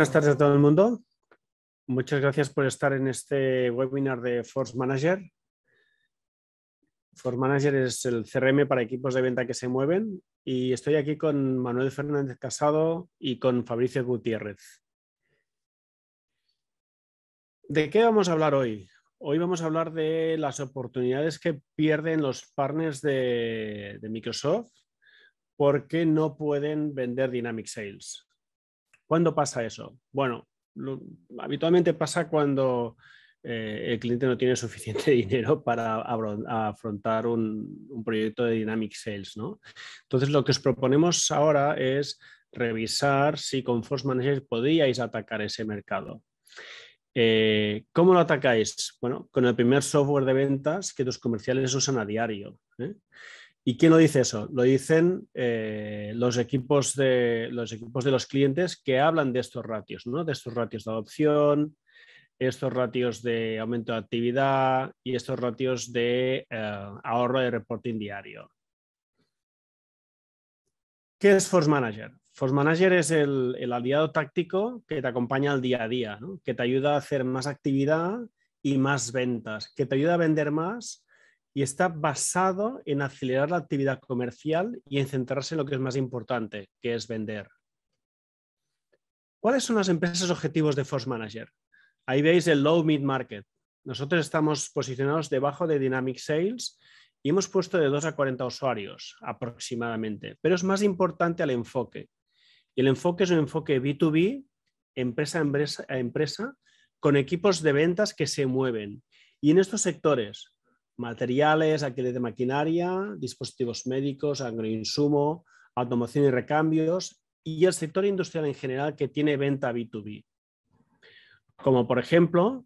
Buenas tardes a todo el mundo. Muchas gracias por estar en este webinar de Force Manager. Force Manager es el CRM para equipos de venta que se mueven y estoy aquí con Manuel Fernández Casado y con Fabricio Gutiérrez. ¿De qué vamos a hablar hoy? Hoy vamos a hablar de las oportunidades que pierden los partners de Microsoft porque no pueden vender Dynamic Sales. ¿Cuándo pasa eso? Bueno, habitualmente pasa cuando eh, el cliente no tiene suficiente dinero para afrontar un, proyecto de Dynamic Sales. ¿no? Entonces, lo que os proponemos ahora es revisar si con Force Manager podríais atacar ese mercado. Eh, ¿Cómo lo atacáis? Bueno, con el primer software de ventas que tus comerciales usan a diario. ¿eh? ¿Y quién lo dice eso? Lo dicen eh, los, equipos de, los equipos de los clientes que hablan de estos ratios, ¿no? de estos ratios de adopción, estos ratios de aumento de actividad y estos ratios de ahorro de reporting diario. ¿Qué es Force Manager? Force Manager es el, aliado táctico que te acompaña al día a día, que te ayuda a hacer más actividad y más ventas, que te ayuda a vender más y está basado en acelerar la actividad comercial y en centrarse en lo que es más importante, que es vender. ¿Cuáles son las empresas objetivos de Force Manager? Ahí veis el low mid market. Nosotros estamos posicionados debajo de Dynamic Sales y hemos puesto de 2 a 40 usuarios aproximadamente, pero es más importante el enfoque. Y el enfoque es un enfoque B2B, empresa a empresa, con equipos de ventas que se mueven. Y en estos sectores, materiales, alquiler de maquinaria, dispositivos médicos, agroinsumo, automoción y recambios, y el sector industrial en general que tiene venta B2B. Como por ejemplo,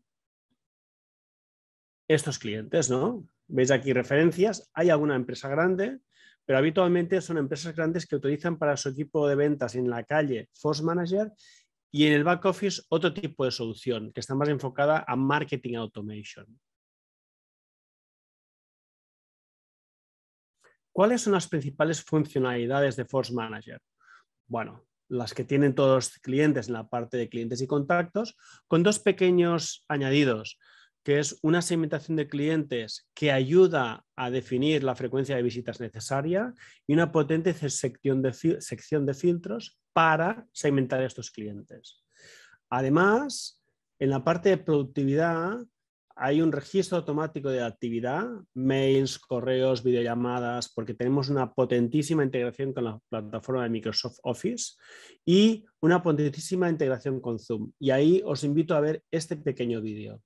estos clientes, ¿no? Veis aquí referencias, hay alguna empresa grande, pero habitualmente son empresas grandes que utilizan para su equipo de ventas en la calle Force Manager y en el back office otro tipo de solución que está más enfocada a marketing automation. ¿Cuáles son las principales funcionalidades de Force Manager? Bueno, las que tienen todos los clientes en la parte de clientes y contactos, con dos pequeños añadidos que es una segmentación de clientes que ayuda a definir la frecuencia de visitas necesaria y una potente sección de, sección de filtros para segmentar a estos clientes. Además, en la parte de productividad hay un registro automático de actividad, mails, correos, videollamadas, porque tenemos una potentísima integración con la plataforma de Microsoft Office y una potentísima integración con Zoom. Y ahí os invito a ver este pequeño vídeo.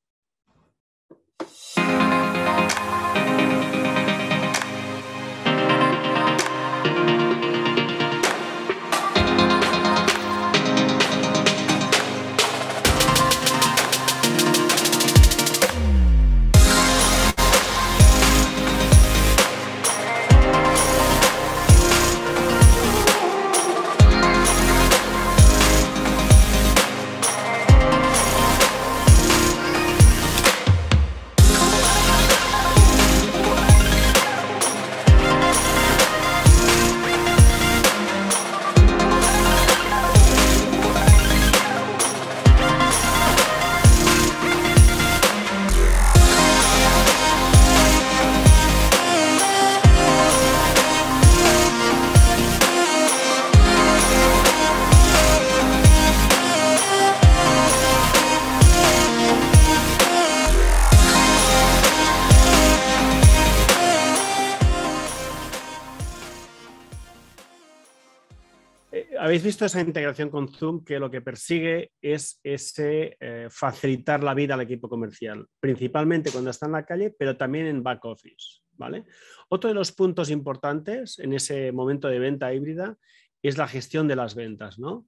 Habéis visto esa integración con Zoom que lo que persigue es ese eh, facilitar la vida al equipo comercial, principalmente cuando está en la calle, pero también en back office. ¿vale? Otro de los puntos importantes en ese momento de venta híbrida es la gestión de las ventas. ¿no?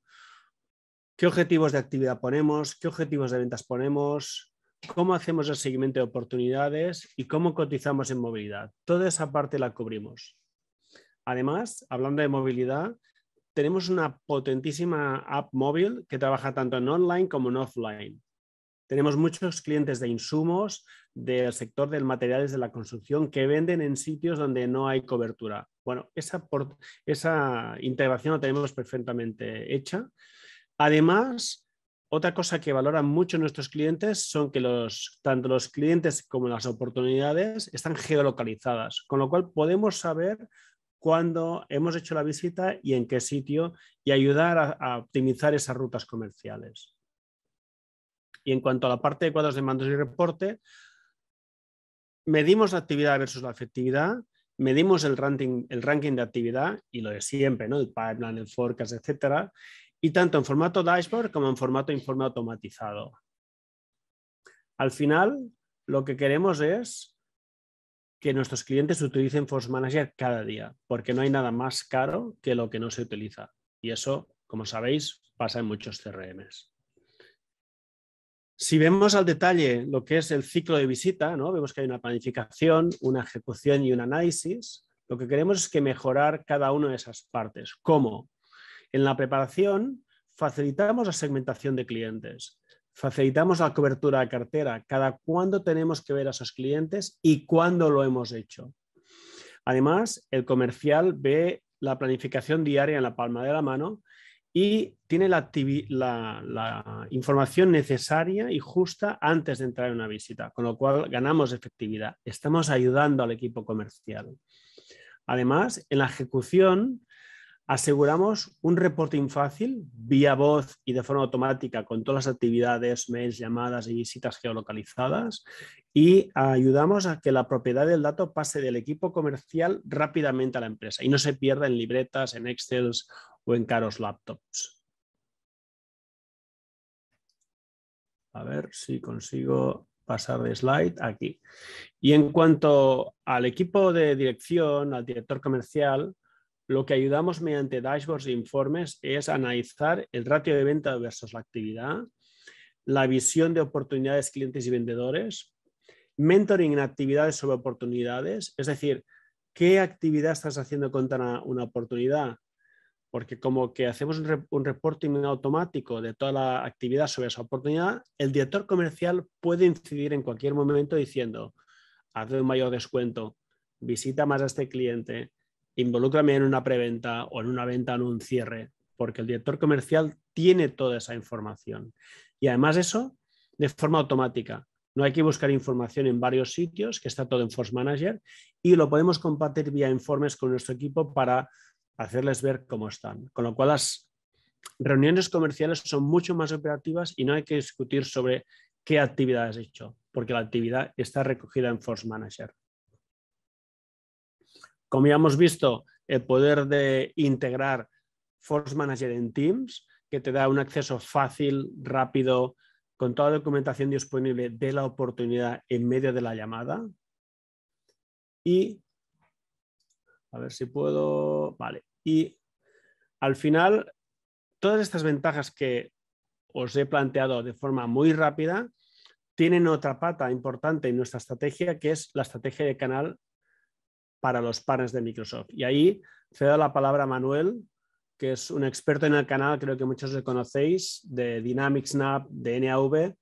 ¿Qué objetivos de actividad ponemos? ¿Qué objetivos de ventas ponemos? ¿Cómo hacemos el seguimiento de oportunidades? ¿Y cómo cotizamos en movilidad? Toda esa parte la cubrimos. Además, hablando de movilidad, tenemos una potentísima app móvil que trabaja tanto en online como en offline. Tenemos muchos clientes de insumos del sector del materiales de la construcción que venden en sitios donde no hay cobertura. Bueno, esa, esa integración la tenemos perfectamente hecha. Además, otra cosa que valoran mucho nuestros clientes son que los, tanto los clientes como las oportunidades están geolocalizadas, con lo cual podemos saber cuándo hemos hecho la visita y en qué sitio y ayudar a, optimizar esas rutas comerciales. Y en cuanto a la parte de cuadros de mandos y reporte, medimos la actividad versus la efectividad, medimos el ranking, el ranking de actividad y lo de siempre, ¿no? el pipeline, el forecast, etcétera, y tanto en formato dashboard como en formato informe automatizado. Al final, lo que queremos es que nuestros clientes utilicen Force Manager cada día, porque no hay nada más caro que lo que no se utiliza. Y eso, como sabéis, pasa en muchos CRMs. Si vemos al detalle lo que es el ciclo de visita, ¿no? vemos que hay una planificación, una ejecución y un análisis. Lo que queremos es que mejorar cada una de esas partes. ¿Cómo? En la preparación facilitamos la segmentación de clientes, facilitamos la cobertura de cartera, cada cuándo tenemos que ver a esos clientes y cuándo lo hemos hecho. Además, el comercial ve la planificación diaria en la palma de la mano y tiene la, la, información necesaria y justa antes de entrar en una visita, con lo cual ganamos efectividad. Estamos ayudando al equipo comercial. Además, en la ejecución Aseguramos un reporting fácil vía voz y de forma automática con todas las actividades, mails, llamadas y visitas geolocalizadas y ayudamos a que la propiedad del dato pase del equipo comercial rápidamente a la empresa y no se pierda en libretas, en Excel o en caros laptops. A ver si consigo pasar de slide aquí. Y en cuanto al equipo de dirección, al director comercial, lo que ayudamos mediante dashboards e informes es analizar el ratio de venta versus la actividad, la visión de oportunidades clientes y vendedores, mentoring en actividades sobre oportunidades, es decir, ¿qué actividad estás haciendo contra una, oportunidad? Porque como que hacemos un, un, reporting automático de toda la actividad sobre esa oportunidad, el director comercial puede incidir en cualquier momento diciendo, haz un mayor descuento, visita más a este cliente, involúcrame en una preventa o en una venta en un cierre, porque el director comercial tiene toda esa información. Y además eso de forma automática. No hay que buscar información en varios sitios, que está todo en Force Manager, y lo podemos compartir vía informes con nuestro equipo para hacerles ver cómo están. Con lo cual las reuniones comerciales son mucho más operativas y no hay que discutir sobre qué actividad has hecho, porque la actividad está recogida en Force Manager. Como ya hemos visto, el poder de integrar Force Manager en Teams, que te da un acceso fácil, rápido, con toda la documentación disponible de la oportunidad en medio de la llamada. Y, a ver si puedo, vale. Y al final, todas estas ventajas que os he planteado de forma muy rápida, tienen otra pata importante en nuestra estrategia, que es la estrategia de canal para los partners de Microsoft. Y ahí cedo la palabra a Manuel, que es un experto en el canal, creo que muchos le conocéis, de Dynamic Snap, de NAV.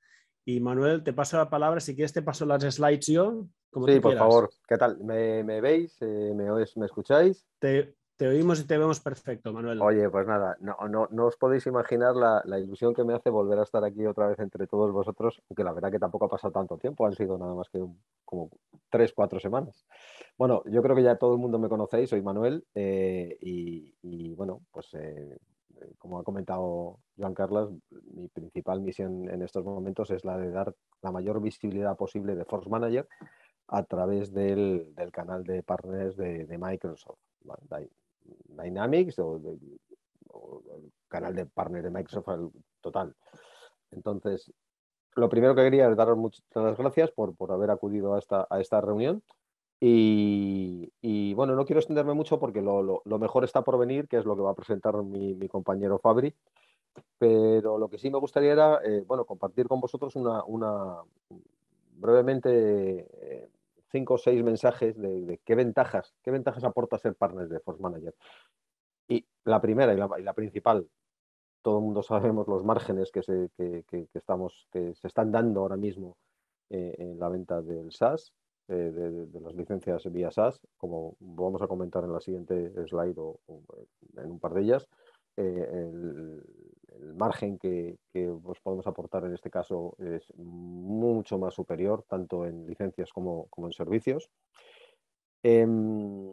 Y Manuel, te paso la palabra. Si quieres, te paso las slides yo. Como sí, por favor. ¿Qué tal? ¿Me, veis? Eh, ¿Me, ¿Me escucháis? Te, te oímos y te vemos perfecto, Manuel. Oye, pues nada, no, no, no os podéis imaginar la, ilusión que me hace volver a estar aquí otra vez entre todos vosotros, aunque la verdad que tampoco ha pasado tanto tiempo, han sido nada más que como tres, cuatro semanas. Bueno, yo creo que ya todo el mundo me conocéis, soy Manuel, eh, y, bueno, pues eh, como ha comentado Joan Carlos, mi principal misión en estos momentos es la de dar la mayor visibilidad posible de Force Manager a través del, canal de partners de, Microsoft. Dynamics o, el canal de partner de Microsoft total. Entonces, lo primero que quería es daros muchas gracias por, haber acudido a esta, a esta reunión. Y, bueno, no quiero extenderme mucho porque lo, mejor está por venir, que es lo que va a presentar mi, compañero Fabri. Pero lo que sí me gustaría era, eh, bueno, compartir con vosotros una, una brevemente eh, cinco o seis mensajes de, qué ventajas, qué ventajas aporta ser partner de Force Manager. Y la primera y la, principal, todo el mundo sabemos los márgenes que se, estamos, que se están dando ahora mismo eh, en la venta del SaaS, eh, de, las licencias vía SaaS, como vamos a comentar en la siguiente slide o, en un par de ellas. Eh, margen que, os podemos aportar en este caso es mucho más superior, tanto en licencias como, en servicios. Em,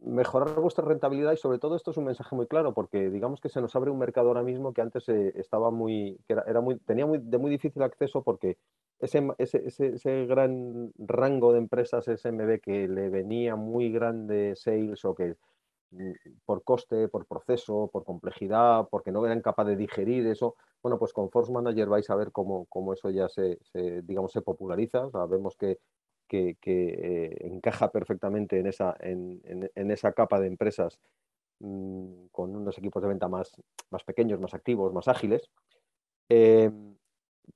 mejorar vuestra rentabilidad y sobre todo esto es un mensaje muy claro porque digamos que se nos abre un mercado ahora mismo que antes eh, estaba muy, que era, muy, tenía muy, de muy difícil acceso porque ese, ese, gran rango de empresas SMB que le venía muy grande sales o que por coste, por proceso, por complejidad, porque no eran capaces de digerir eso, bueno, pues con Force Manager vais a ver cómo, cómo eso ya se, digamos, se populariza. Sabemos que que, eh, encaja perfectamente en esa, en, esa capa de empresas mm, con unos equipos de venta más, más pequeños, más activos, más ágiles. Em,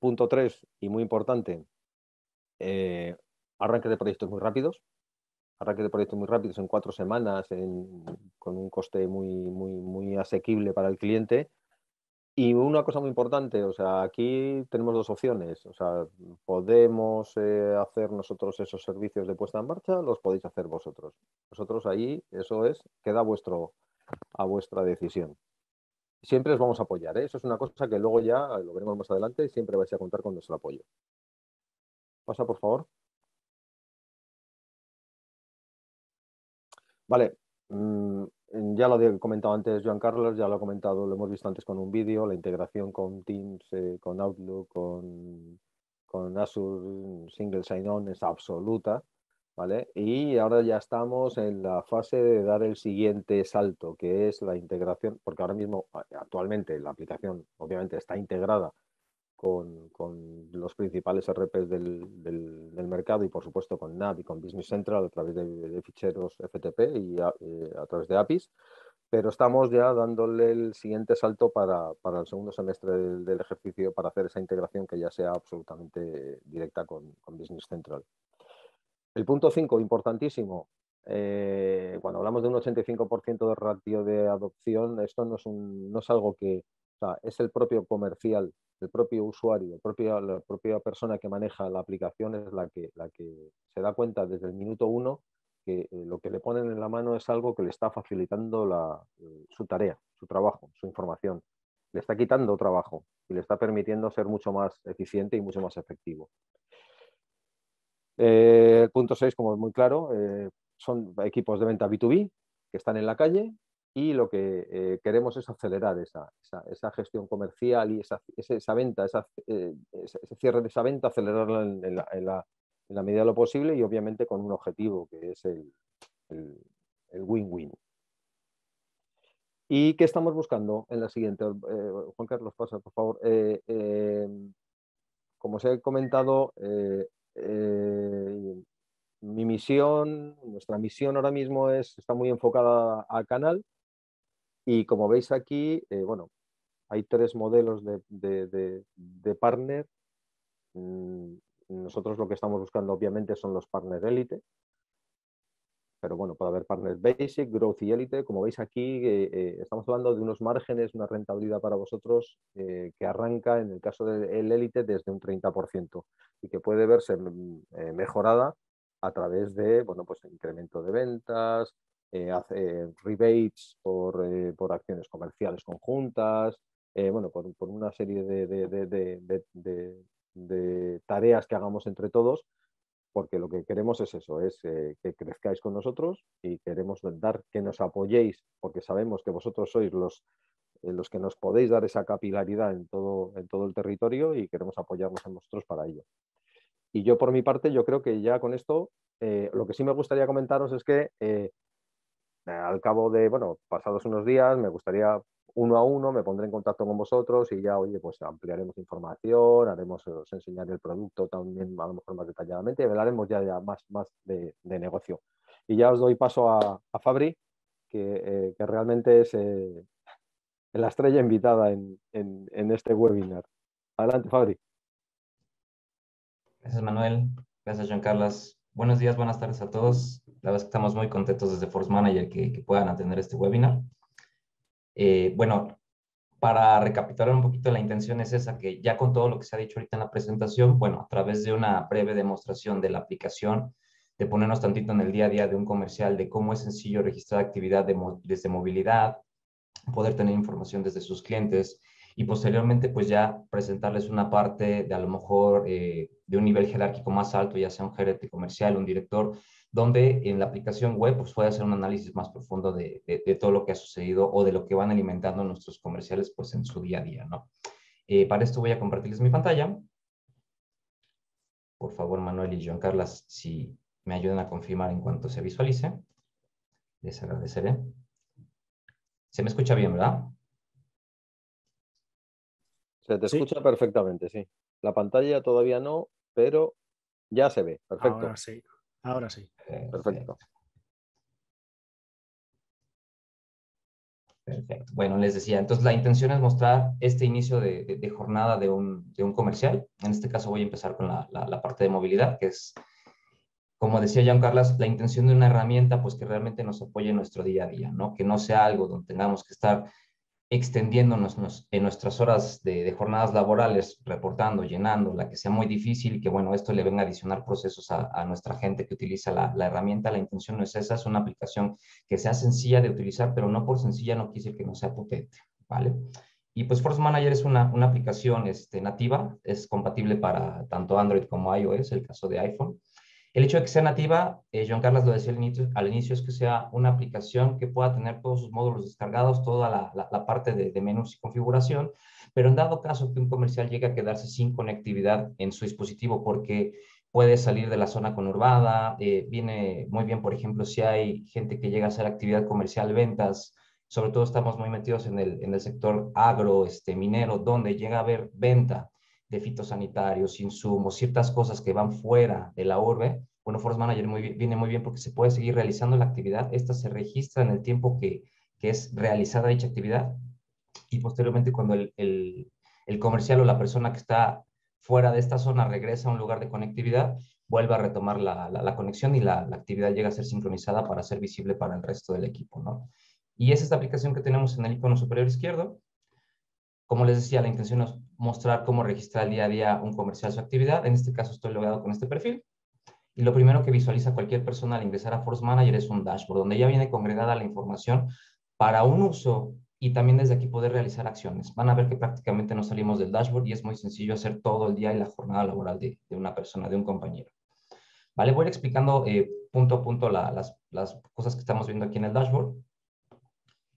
punto tres, y muy importante, eh, arranque de proyectos muy rápidos. Arranque de proyectos muy rápidos en cuatro semanas, con un coste muy, muy, muy asequible para el cliente y una cosa muy importante, o sea, aquí tenemos dos opciones, o sea, podemos eh, hacer nosotros esos servicios de puesta en marcha, los podéis hacer vosotros. Vosotros ahí, eso es, queda a, vuestro, a vuestra decisión. Siempre os vamos a apoyar, ¿eh? eso es una cosa que luego ya lo veremos más adelante siempre vais a contar con nuestro apoyo. Pasa, por favor. Vale. Mm, ya lo he comentado antes Joan Carlos, ya lo ha comentado, lo hemos visto antes con un vídeo, la integración con Teams, eh, con Outlook, con, con Azure Single Sign-On es absoluta, ¿vale? Y ahora ya estamos en la fase de dar el siguiente salto, que es la integración, porque ahora mismo, actualmente, la aplicación obviamente está integrada con, los principales RPs del, del, mercado y por supuesto con NAV y con Business Central a través de, ficheros FTP y eh, a, través de APIs, pero estamos ya dándole el siguiente salto para, para el segundo semestre del, ejercicio para hacer esa integración que ya sea absolutamente directa con, con Business Central. El punto 5, importantísimo, eh, cuando hablamos de un 85% de ratio de adopción, esto no es, un, no es algo que, es el propio comercial, el propio usuario, la propia persona que maneja la aplicación es la que, la que se da cuenta desde el minuto uno que eh, lo que le ponen en la mano es algo que le está facilitando eh, su tarea, su trabajo, su información. Le está quitando trabajo y le está permitiendo ser mucho más eficiente y mucho más efectivo. El punto 6, como es muy claro, son equipos de venta B2B que están en la calle y lo que eh, queremos es acelerar esa, esa, gestión comercial y esa, esa venta, eh, ese cierre de esa venta, acelerarla en, la, en, la, en, la, medida de lo posible y obviamente con un objetivo que es el win-win. ¿Y qué estamos buscando en la siguiente? Eh, Juan Carlos, pasa, por favor. como os he comentado, mi misión, nuestra misión ahora mismo es, está muy enfocada al canal, y como veis aquí, eh, bueno, hay tres modelos de, partner. Mm, nosotros lo que estamos buscando obviamente son los partners élite, pero bueno, puede haber partners basic, growth y élite. Como veis aquí, eh, eh, estamos hablando de unos márgenes, una rentabilidad para vosotros que arranca en el caso del élite desde un 30% y que puede verse mm, mejorada a través de, bueno, pues incremento de ventas, eh, hace rebates por, eh, por, acciones comerciales conjuntas, eh, bueno, por, por, una serie de, de, de, tareas que hagamos entre todos, porque lo que queremos es eso, es que crezcáis con nosotros y queremos dar que nos apoyéis, porque sabemos que vosotros sois los, los que nos podéis dar esa capilaridad en todo, en todo el territorio y queremos apoyarnos en vosotros para ello. Y yo por mi parte, yo creo que ya con esto, lo que sí me gustaría comentaros es que al cabo de, bueno, pasados unos días, me gustaría uno a uno, me pondré en contacto con vosotros y ya, oye, pues ampliaremos información, haremos, os enseñaré el producto también a lo mejor más detalladamente y hablaremos ya, ya más, más de, negocio. Y ya os doy paso a, Fabri, que, eh, realmente es eh, la estrella invitada en, en este webinar. Adelante, Fabri. Gracias, Manuel. Gracias, John Carlos. Buenos días, buenas tardes a todos. La verdad es que estamos muy contentos desde Force Manager que, puedan atender este webinar. Eh, bueno, para recapitular un poquito, la intención es esa, que ya con todo lo que se ha dicho ahorita en la presentación, bueno, a través de una breve demostración de la aplicación, de ponernos tantito en el día a día de un comercial, de cómo es sencillo registrar actividad desde movilidad, poder tener información desde sus clientes y posteriormente pues ya presentarles una parte de a lo mejor eh, de un nivel jerárquico más alto, ya sea un gerente comercial, un director, donde en la aplicación web pues puede hacer un análisis más profundo de, de, todo lo que ha sucedido o de lo que van alimentando nuestros comerciales pues en su día a día, ¿no? Eh, para esto voy a compartirles mi pantalla. Por favor, Manuel y Joan Carlas, si me ayudan a confirmar en cuanto se visualice, les agradeceré. Se me escucha bien, ¿verdad? Se te escucha perfectamente, sí. La pantalla todavía no, pero ya se ve. Perfecto. Ahora sí, ahora sí. Perfecto. Perfecto. Bueno, les decía, entonces la intención es mostrar este inicio de, jornada de un, comercial. En este caso voy a empezar con la, la, parte de movilidad, que es, como decía Jean Carlos, la intención de una herramienta pues que realmente nos apoye en nuestro día a día, ¿no? Que no sea algo donde tengamos que estar extendiéndonos en nuestras horas de, jornadas laborales, reportando, llenando, la que sea muy difícil, que bueno, esto le venga a adicionar procesos a, nuestra gente que utiliza la, herramienta. La intención no es esa, es una aplicación que sea sencilla de utilizar, pero no por sencilla no quiere decir que no sea potente, ¿vale? Y pues Force Manager es una, una aplicación este, nativa, es compatible para tanto Android como iOS, el caso de iPhone. El hecho de que sea nativa, eh, John Carlos lo decía al inicio, es que sea una aplicación que pueda tener todos sus módulos descargados, toda la, parte de, menús y configuración, pero en dado caso que un comercial llegue a quedarse sin conectividad en su dispositivo porque puede salir de la zona conurbada, eh, viene muy bien, por ejemplo, si hay gente que llega a hacer actividad comercial, ventas, sobre todo estamos muy metidos en el, en el sector agro, este, minero, donde llega a haber venta de fitosanitarios, insumos, ciertas cosas que van fuera de la urbe, bueno, Force Manager muy viene muy bien porque se puede seguir realizando la actividad. Esta se registra en el tiempo que, que es realizada dicha actividad y posteriormente cuando el, el, comercial o la persona que está fuera de esta zona regresa a un lugar de conectividad, vuelve a retomar la, la, conexión y la, actividad llega a ser sincronizada para ser visible para el resto del equipo, ¿no? Y es esta aplicación que tenemos en el icono superior izquierdo. Como les decía, la intención mostrar cómo registrar día a día un comercial su actividad. En este caso estoy logado con este perfil. Y lo primero que visualiza cualquier persona al ingresar a Force Manager es un dashboard, donde ya viene congregada la información para un uso y también desde aquí poder realizar acciones. Van a ver que prácticamente no salimos del dashboard y es muy sencillo hacer todo el día y la jornada laboral de, una persona, de un compañero. Vale, voy a ir explicando eh, punto a punto las, las cosas que estamos viendo aquí en el dashboard.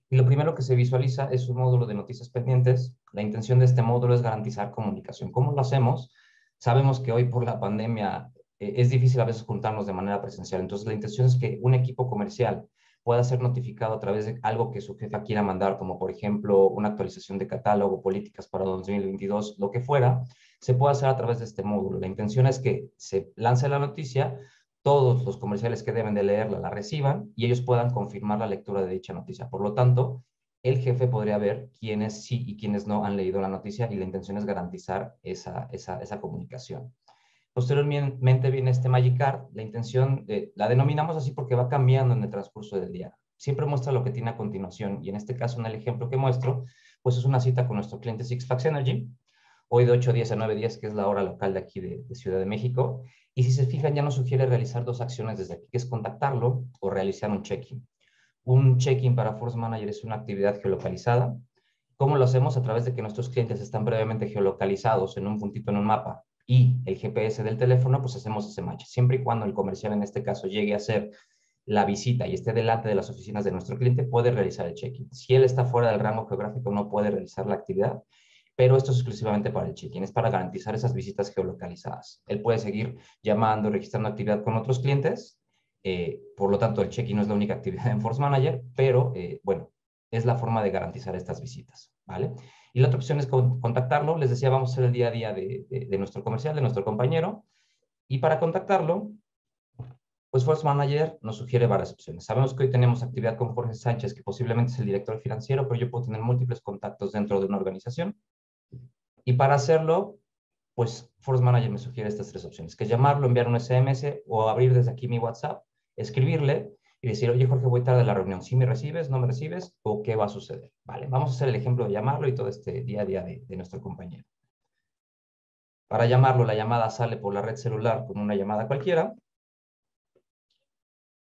Y lo primero que se visualiza es un módulo de noticias pendientes. La intención de este módulo es garantizar comunicación. ¿Cómo lo hacemos? Sabemos que hoy por la pandemia eh, es difícil a veces juntarnos de manera presencial. Entonces la intención es que un equipo comercial pueda ser notificado a través de algo que su jefa quiera mandar, como por ejemplo una actualización de catálogo, políticas para 2022, lo que fuera, se puede hacer a través de este módulo. La intención es que se lance la noticia, todos los comerciales que deben de leerla la reciban y ellos puedan confirmar la lectura de dicha noticia. Por lo tanto, el jefe podría ver quiénes sí y quiénes no han leído la noticia y la intención es garantizar esa, esa, comunicación. Posteriormente viene este Magic Card. La intención, de, la denominamos así porque va cambiando en el transcurso del día. Siempre muestra lo que tiene a continuación y en este caso, en el ejemplo que muestro, pues es una cita con nuestro cliente Six Flags Energy, hoy de 8 días a 9 días, que es la hora local de aquí de, de Ciudad de México, y si se fijan, ya nos sugiere realizar dos acciones desde aquí, es contactarlo o realizar un check-in. Un check-in para Force Manager es una actividad geolocalizada. ¿Cómo lo hacemos? A través de que nuestros clientes están previamente geolocalizados en un puntito en un mapa y el GPS del teléfono, pues hacemos ese match. Siempre y cuando el comercial en este caso llegue a hacer la visita y esté delante de las oficinas de nuestro cliente, puede realizar el check-in. Si él está fuera del rango geográfico, no puede realizar la actividad pero esto es exclusivamente para el check-in, es para garantizar esas visitas geolocalizadas. Él puede seguir llamando, registrando actividad con otros clientes, eh, por lo tanto el check-in no es la única actividad en Force Manager, pero eh, bueno, es la forma de garantizar estas visitas, ¿vale? Y la otra opción es contactarlo, les decía, vamos a hacer el día a día de, de nuestro comercial, de nuestro compañero, y para contactarlo, pues Force Manager nos sugiere varias opciones. Sabemos que hoy tenemos actividad con Jorge Sánchez, que posiblemente es el director financiero, pero yo puedo tener múltiples contactos dentro de una organización. Y para hacerlo, pues Force Manager me sugiere estas tres opciones, que llamarlo, enviar un SMS o abrir desde aquí mi WhatsApp, escribirle y decir, oye Jorge, voy tarde a la reunión, si me recibes, no me recibes o qué va a suceder. Vale, vamos a hacer el ejemplo de llamarlo y todo este día a día de, nuestro compañero. Para llamarlo, la llamada sale por la red celular con una llamada cualquiera. En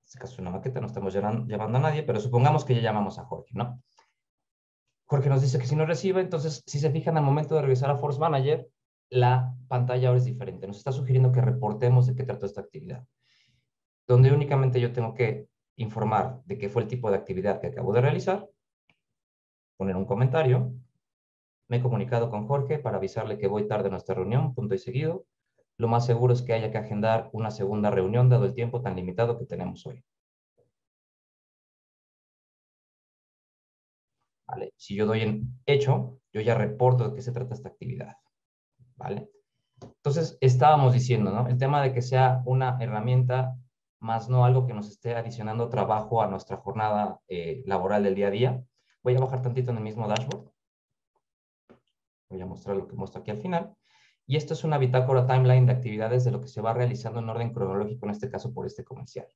este caso una maqueta, no estamos llamando a nadie, pero supongamos que ya llamamos a Jorge, ¿no? Jorge nos dice que si no recibe, entonces si se fijan al momento de regresar a Force Manager, la pantalla ahora es diferente. Nos está sugiriendo que reportemos de qué trató esta actividad. Donde únicamente yo tengo que informar de qué fue el tipo de actividad que acabo de realizar, poner un comentario, me he comunicado con Jorge para avisarle que voy tarde a nuestra reunión, punto y seguido. Lo más seguro es que haya que agendar una segunda reunión dado el tiempo tan limitado que tenemos hoy. ¿Vale? Si yo doy en hecho, yo ya reporto de qué se trata esta actividad, ¿vale? Entonces, estábamos diciendo, ¿no? El tema de que sea una herramienta más no algo que nos esté adicionando trabajo a nuestra jornada eh, laboral del día a día. Voy a bajar tantito en el mismo dashboard. Voy a mostrar lo que muestro aquí al final. Y esto es una bitácora timeline de actividades de lo que se va realizando en orden cronológico, en este caso por este comercial.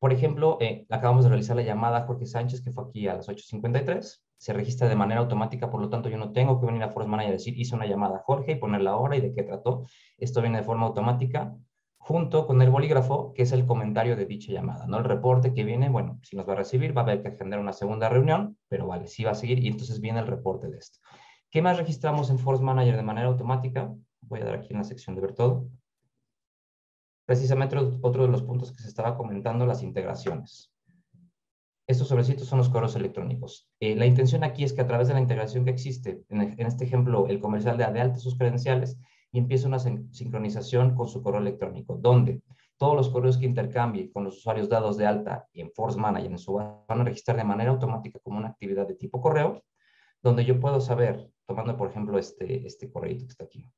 Por ejemplo, eh, acabamos de realizar la llamada a Jorge Sánchez, que fue aquí a las 8.53. Se registra de manera automática, por lo tanto, yo no tengo que venir a Force Manager y decir, hice una llamada a Jorge y poner la hora y de qué trató. Esto viene de forma automática, junto con el bolígrafo, que es el comentario de dicha llamada. ¿no? El reporte que viene, bueno, si nos va a recibir, va a haber que agendar una segunda reunión, pero vale, sí va a seguir y entonces viene el reporte de esto. ¿Qué más registramos en Force Manager de manera automática? Voy a dar aquí en la sección de ver todo precisamente otro de los puntos que se estaba comentando, las integraciones. Estos sobrecitos son los correos electrónicos. Eh, la intención aquí es que a través de la integración que existe, en, este ejemplo, el comercial de, de alta sus credenciales, y empieza una sincronización con su correo electrónico, donde todos los correos que intercambie con los usuarios dados de alta y en Force Manager en su van a registrar de manera automática como una actividad de tipo correo, donde yo puedo saber, tomando por ejemplo este, este correo que está aquí,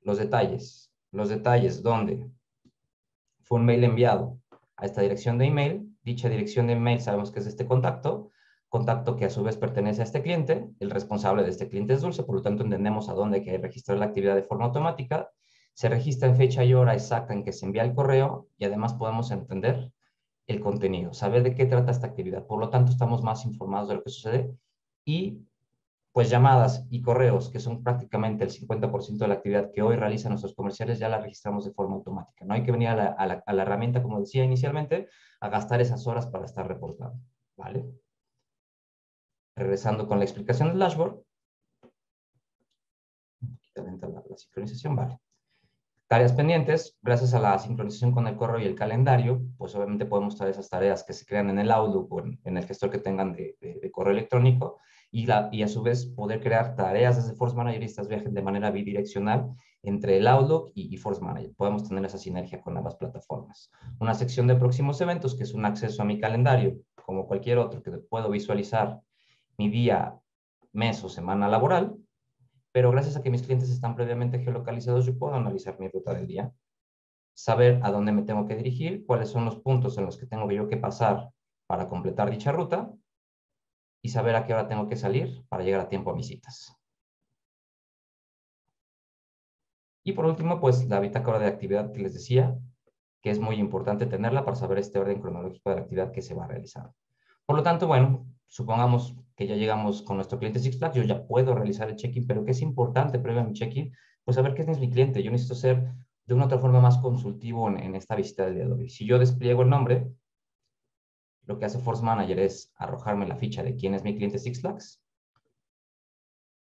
los detalles, los detalles donde fue un mail enviado a esta dirección de email. Dicha dirección de email sabemos que es este contacto, contacto que a su vez pertenece a este cliente. El responsable de este cliente es Dulce, por lo tanto entendemos a dónde hay que registrar la actividad de forma automática. Se registra en fecha y hora exacta en que se envía el correo y además podemos entender el contenido, saber de qué trata esta actividad. Por lo tanto, estamos más informados de lo que sucede y pues llamadas y correos, que son prácticamente el 50% de la actividad que hoy realizan nuestros comerciales, ya la registramos de forma automática. No hay que venir a la, herramienta, como decía inicialmente, a gastar esas horas para estar reportando. ¿Vale? Regresando con la explicación del dashboard. La, la sincronización, vale. Tareas pendientes, gracias a la sincronización con el correo y el calendario, pues obviamente podemos traer esas tareas que se crean en el Outlook o en, el gestor que tengan de, de correo electrónico y, a su vez poder crear tareas desde Force Manager y estas viajen de manera bidireccional entre el Outlook y, Force Manager. Podemos tener esa sinergia con ambas plataformas. Una sección de próximos eventos, que es un acceso a mi calendario, como cualquier otro, que puedo visualizar mi día, mes o semana laboral, pero gracias a que mis clientes están previamente geolocalizados, yo puedo analizar mi ruta del día, saber a dónde me tengo que dirigir, cuáles son los puntos en los que tengo yo que pasar para completar dicha ruta y saber a qué hora tengo que salir para llegar a tiempo a mis citas. Y por último, pues la bitácora de actividad que les decía, que es muy importante tenerla para saber este orden cronológico de la actividad que se va a realizar. Por lo tanto, bueno, supongamos que ya llegamos con nuestro cliente Six Flags, yo ya puedo realizar el check-in, pero ¿qué es importante previo a mi check-in? Pues saber qué es mi cliente. Yo necesito ser de una otra forma más consultivo en, en esta visita del día de hoy. Si yo despliego el nombre, lo que hace Force Manager es arrojarme la ficha de quién es mi cliente Six Flags.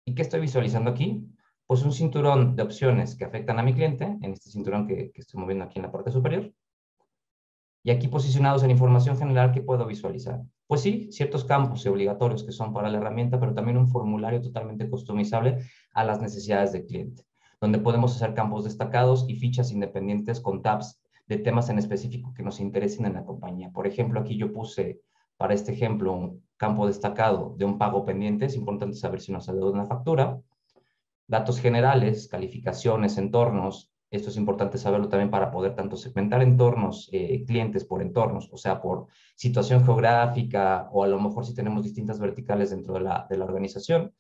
¿Y qué estoy visualizando aquí? Pues un cinturón de opciones que afectan a mi cliente, en este cinturón que, estoy moviendo aquí en la parte superior. Y aquí posicionados en información general que puedo visualizar. Pues sí, ciertos campos obligatorios que son para la herramienta, pero también un formulario totalmente customizable a las necesidades del cliente, donde podemos hacer campos destacados y fichas independientes con tabs de temas en específico que nos interesen en la compañía. Por ejemplo, aquí yo puse para este ejemplo un campo destacado de un pago pendiente. Es importante saber si nos dado una factura. Datos generales, calificaciones, entornos. Esto es importante saberlo también para poder tanto segmentar entornos, eh, clientes por entornos, o sea, por situación geográfica o a lo mejor si tenemos distintas verticales dentro de la, de la organización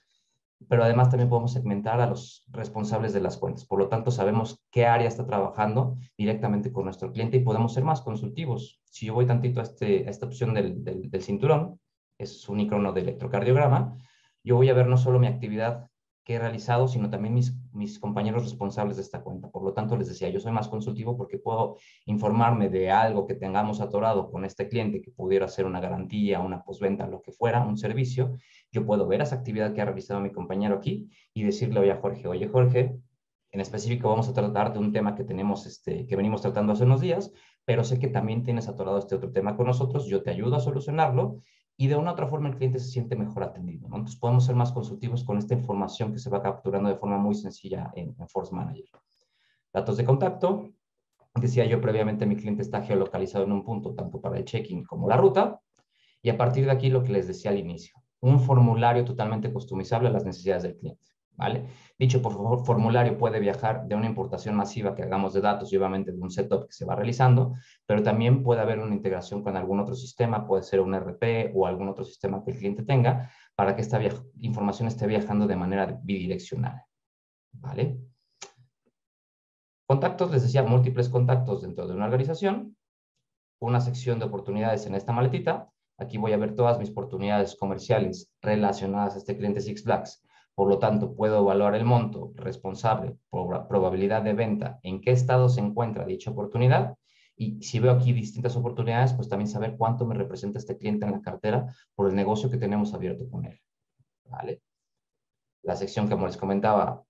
pero además también podemos segmentar a los responsables de las cuentas. Por lo tanto, sabemos qué área está trabajando directamente con nuestro cliente y podemos ser más consultivos. Si yo voy tantito a, este, a esta opción del, del, cinturón, es un icono de electrocardiograma, yo voy a ver no solo mi actividad que he realizado, sino también mis, mis compañeros responsables de esta cuenta. Por lo tanto, les decía, yo soy más consultivo porque puedo informarme de algo que tengamos atorado con este cliente que pudiera ser una garantía, una postventa, lo que fuera, un servicio. Yo puedo ver esa actividad que ha realizado mi compañero aquí y decirle, oye, Jorge, oye, Jorge, en específico vamos a tratar de un tema que tenemos, este, que venimos tratando hace unos días, pero sé que también tienes atorado este otro tema con nosotros, yo te ayudo a solucionarlo y de una u otra forma el cliente se siente mejor atendido. Entonces podemos ser más consultivos con esta información que se va capturando de forma muy sencilla en, Force Manager. Datos de contacto. Decía yo previamente, mi cliente está geolocalizado en un punto, tanto para el check-in como la ruta. Y a partir de aquí, lo que les decía al inicio, un formulario totalmente customizable a las necesidades del cliente. ¿Vale? Dicho por formulario puede viajar de una importación masiva que hagamos de datos y obviamente de un setup que se va realizando, pero también puede haber una integración con algún otro sistema, puede ser un RP o algún otro sistema que el cliente tenga para que esta información esté viajando de manera bidireccional, ¿vale? Contactos, les decía, múltiples contactos dentro de una organización, una sección de oportunidades en esta maletita, aquí voy a ver todas mis oportunidades comerciales relacionadas a este cliente Six Flags por lo tanto, puedo evaluar el monto, responsable, probabilidad de venta, en qué estado se encuentra dicha oportunidad. Y si veo aquí distintas oportunidades, pues también saber cuánto me representa este cliente en la cartera por el negocio que tenemos abierto con él. ¿Vale? La sección, como les comentaba,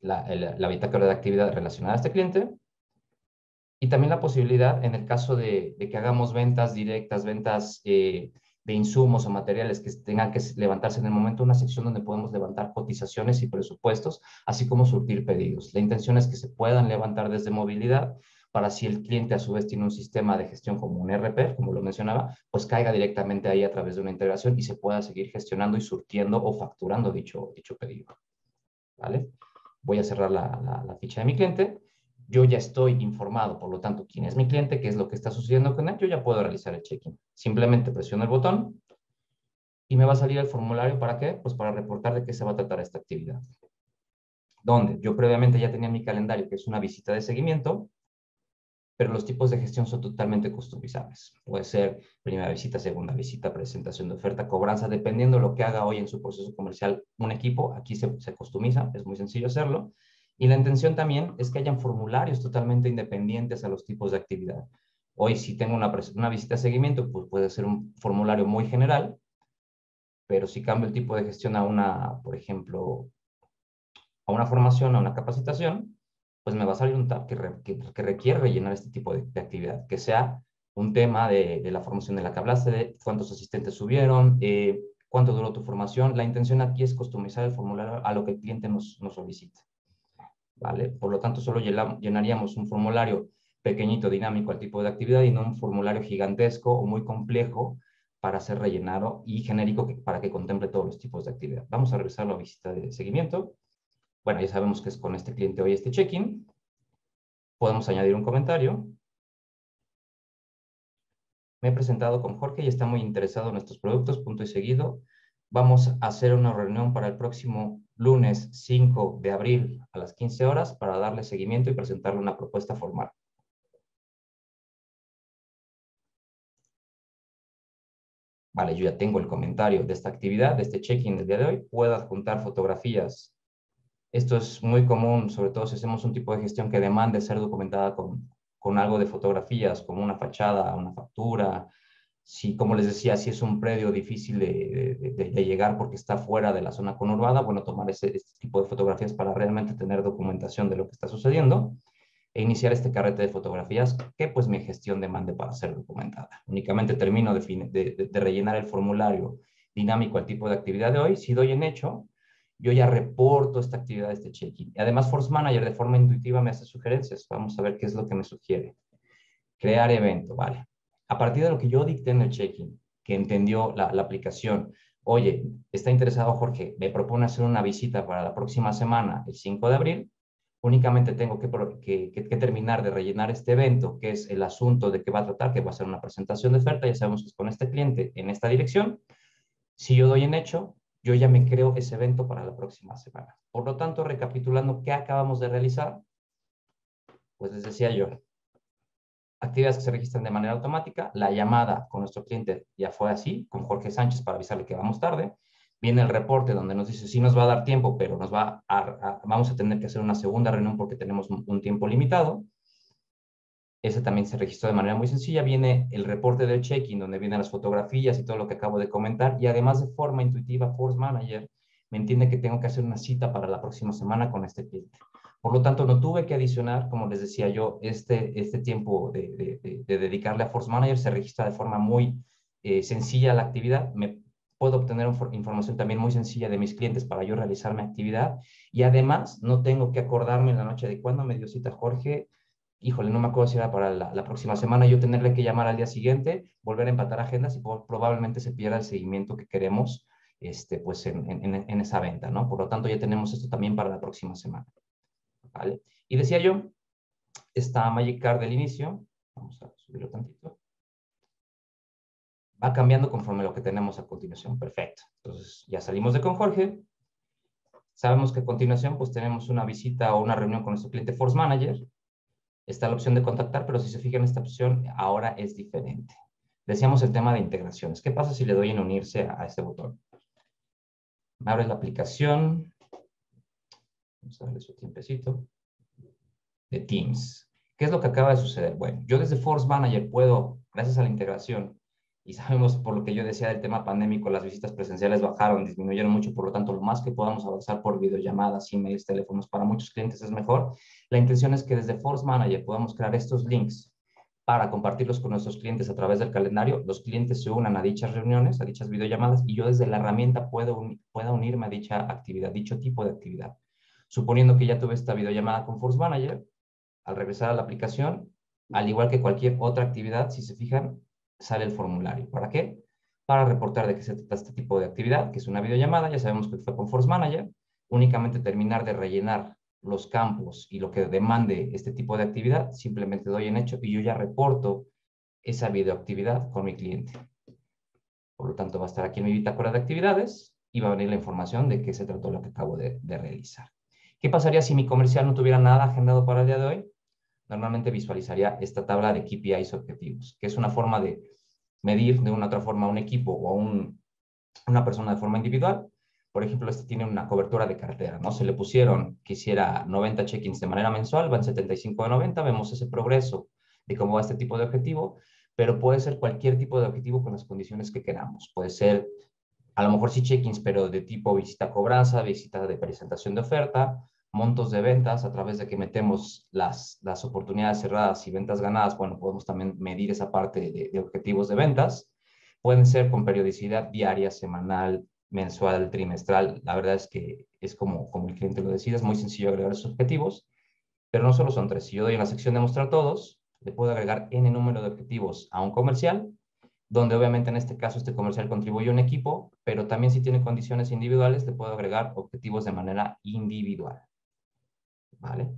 la, la bitácora de actividad relacionada a este cliente. Y también la posibilidad, en el caso de, que hagamos ventas directas, ventas eh, de insumos o materiales que tengan que levantarse en el momento, una sección donde podemos levantar cotizaciones y presupuestos, así como surtir pedidos. La intención es que se puedan levantar desde movilidad para si el cliente a su vez tiene un sistema de gestión como un RP, como lo mencionaba, pues caiga directamente ahí a través de una integración y se pueda seguir gestionando y surtiendo o facturando dicho, dicho pedido. ¿Vale? Voy a cerrar la, la ficha de mi cliente yo ya estoy informado, por lo tanto, quién es mi cliente, qué es lo que está sucediendo con él, yo ya puedo realizar el check-in. Simplemente presiono el botón y me va a salir el formulario, ¿para qué? Pues para reportar de qué se va a tratar esta actividad. Donde yo previamente ya tenía mi calendario, que es una visita de seguimiento, pero los tipos de gestión son totalmente customizables. Puede ser primera visita, segunda visita, presentación de oferta, cobranza, dependiendo de lo que haga hoy en su proceso comercial un equipo, aquí se, se customiza, es muy sencillo hacerlo. Y la intención también es que hayan formularios totalmente independientes a los tipos de actividad. Hoy si tengo una, una visita de seguimiento, pues puede ser un formulario muy general, pero si cambio el tipo de gestión a una, por ejemplo, a una formación, a una capacitación, pues me va a salir un tab que, que, requiere rellenar este tipo de, actividad, que sea un tema de, la formación de la que hablaste, de cuántos asistentes subieron, eh, cuánto duró tu formación. La intención aquí es customizar el formulario a lo que el cliente nos, nos solicita. ¿Vale? Por lo tanto, solo llenaríamos un formulario pequeñito, dinámico al tipo de actividad y no un formulario gigantesco o muy complejo para ser rellenado y genérico para que contemple todos los tipos de actividad. Vamos a revisar la visita de seguimiento. Bueno, ya sabemos que es con este cliente hoy este check-in. Podemos añadir un comentario. Me he presentado con Jorge y está muy interesado en nuestros productos, punto y seguido. Vamos a hacer una reunión para el próximo lunes 5 de abril a las 15 horas para darle seguimiento y presentarle una propuesta formal. Vale, yo ya tengo el comentario de esta actividad, de este check-in del día de hoy. Puedo adjuntar fotografías. Esto es muy común, sobre todo si hacemos un tipo de gestión que demande ser documentada con, con algo de fotografías, como una fachada, una factura, si, como les decía, si es un predio difícil de, llegar porque está fuera de la zona conurbada, bueno, tomar ese, este tipo de fotografías para realmente tener documentación de lo que está sucediendo e iniciar este carrete de fotografías que pues mi gestión demande para ser documentada. Únicamente termino de, rellenar el formulario dinámico al tipo de actividad de hoy. Si doy en hecho, yo ya reporto esta actividad, este check-in. Además Force Manager de forma intuitiva me hace sugerencias. Vamos a ver qué es lo que me sugiere. Crear evento, vale a partir de lo que yo dicté en el check-in, que entendió la, aplicación, oye, está interesado Jorge, me propone hacer una visita para la próxima semana, el 5 de abril, únicamente tengo que, que, terminar de rellenar este evento, que es el asunto de que va a tratar, que va a ser una presentación de oferta, ya sabemos que es con este cliente en esta dirección. Si yo doy en hecho, yo ya me creo ese evento para la próxima semana. Por lo tanto, recapitulando qué acabamos de realizar, pues les decía yo, actividades que se registran de manera automática. La llamada con nuestro cliente ya fue así, con Jorge Sánchez para avisarle que vamos tarde. viene el reporte donde nos dice, sí nos va a dar tiempo, pero nos va a, vamos a tener que hacer una segunda reunión porque tenemos un, tiempo limitado. Ese también se registró de manera muy sencilla. Viene el reporte del check-in, donde vienen las fotografías y todo lo que acabo de comentar. Y además de forma intuitiva, Force Manager me entiende que tengo que hacer una cita para la próxima semana con este cliente. Por lo tanto, no tuve que adicionar, como les decía yo, este, este tiempo de, de, dedicarle a Force Manager. Se registra de forma muy eh, sencilla la actividad. Me puedo obtener información también muy sencilla de mis clientes para yo realizar mi actividad y además no tengo que acordarme en la noche de cuándo me dio cita Jorge, híjole, no me acuerdo si era para la, próxima semana, yo tenerle que llamar al día siguiente, volver a empatar agendas y probablemente se pierda el seguimiento que queremos este, pues en, en, esa venta, ¿no? Por lo tanto, ya tenemos esto también para la próxima semana, Y decía yo, esta Magic Card del inicio, vamos a subirlo tantito, va cambiando conforme lo que tenemos a continuación. Perfecto. Entonces, ya salimos de con Jorge. Sabemos que a continuación, pues tenemos una visita o una reunión con nuestro cliente Force Manager. Está la opción de contactar, pero si se fijan, esta opción ahora es diferente. Decíamos el tema de integraciones. ¿Qué pasa si le doy en unirse a, este botón? Me abre la aplicación. Vamos a darle su tiempecito. De Teams. ¿Qué es lo que acaba de suceder? Bueno, yo desde Force Manager puedo, gracias a la integración, y sabemos por lo que yo decía del tema pandémico, las visitas presenciales bajaron, disminuyeron mucho, por lo tanto, lo más que podamos avanzar por videollamadas, emails, teléfonos, para muchos clientes es mejor. La intención es que desde Force Manager podamos crear estos links para compartirlos con nuestros clientes a través del calendario. Los clientes se unan a dichas reuniones, a dichas videollamadas, y yo desde la herramienta puedo pueda unirme a dicha actividad, dicho tipo de actividad. Suponiendo que ya tuve esta videollamada con Force Manager, al regresar a la aplicación, al igual que cualquier otra actividad, si se fijan, sale el formulario. ¿Para qué? Para reportar de qué se trata este tipo de actividad, que es una videollamada, ya sabemos que fue con Force Manager, únicamente terminar de rellenar los campos y lo que demande este tipo de actividad, simplemente doy en hecho y yo ya reporto esa videoactividad con mi cliente. Por lo tanto, va a estar aquí en mi bitácora de actividades y va a venir la información de qué se trató lo que acabo de, de realizar. ¿Qué pasaría si mi comercial no tuviera nada agendado para el día de hoy? normalmente visualizaría esta tabla de KPIs objetivos, que es una forma de medir de una otra forma a un equipo o a una persona de forma individual. Por ejemplo, este tiene una cobertura de cartera, ¿no? Se le pusieron que hiciera 90 check-ins de manera mensual, van 75 de 90, vemos ese progreso de cómo va este tipo de objetivo, pero puede ser cualquier tipo de objetivo con las condiciones que queramos. Puede ser, a lo mejor sí check-ins, pero de tipo visita cobranza, visita de presentación de oferta, montos de ventas a través de que metemos las, las oportunidades cerradas y ventas ganadas, bueno, podemos también medir esa parte de, objetivos de ventas. Pueden ser con periodicidad diaria, semanal, mensual, trimestral. La verdad es que es como, como el cliente lo decide, es muy sencillo agregar esos objetivos, pero no solo son tres. Si yo doy en la sección de mostrar todos, le puedo agregar n número de objetivos a un comercial, donde obviamente en este caso este comercial contribuye a un equipo, pero también si tiene condiciones individuales, le puedo agregar objetivos de manera individual. ¿Vale?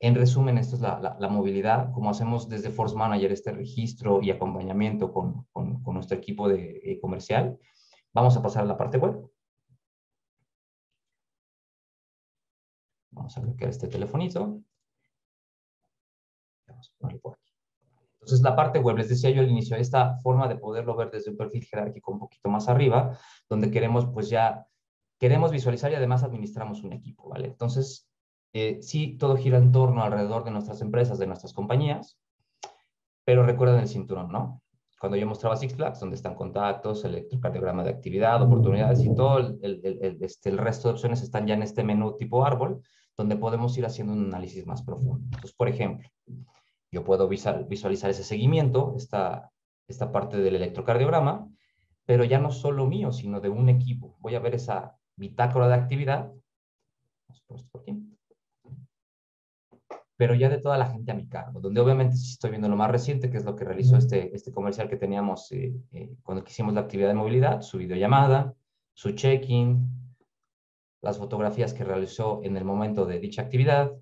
En resumen, esto es la, movilidad, como hacemos desde Force Manager este registro y acompañamiento con, nuestro equipo de eh, comercial. Vamos a pasar a la parte web. Vamos a bloquear este telefonito. Vamos a ponerlo por aquí. Entonces, la parte web, les decía yo al inicio, esta forma de poderlo ver desde un perfil jerárquico un poquito más arriba, donde queremos, pues ya, queremos visualizar y además administramos un equipo, ¿vale? Entonces, eh, sí, todo gira en torno alrededor de nuestras empresas, de nuestras compañías, pero recuerden el cinturón, ¿no? Cuando yo mostraba Six Flags, donde están contactos, electrocardiograma de actividad, oportunidades y todo el, este, resto de opciones están ya en este menú tipo árbol, donde podemos ir haciendo un análisis más profundo. Entonces, por ejemplo, yo puedo visualizar ese seguimiento, esta, parte del electrocardiograma, pero ya no solo mío, sino de un equipo. Voy a ver esa bitácora de actividad. Vamos por aquí pero ya de toda la gente a mi cargo, donde obviamente sí estoy viendo lo más reciente, que es lo que realizó este, este comercial que teníamos eh, eh, cuando hicimos la actividad de movilidad, su videollamada, su check-in, las fotografías que realizó en el momento de dicha actividad,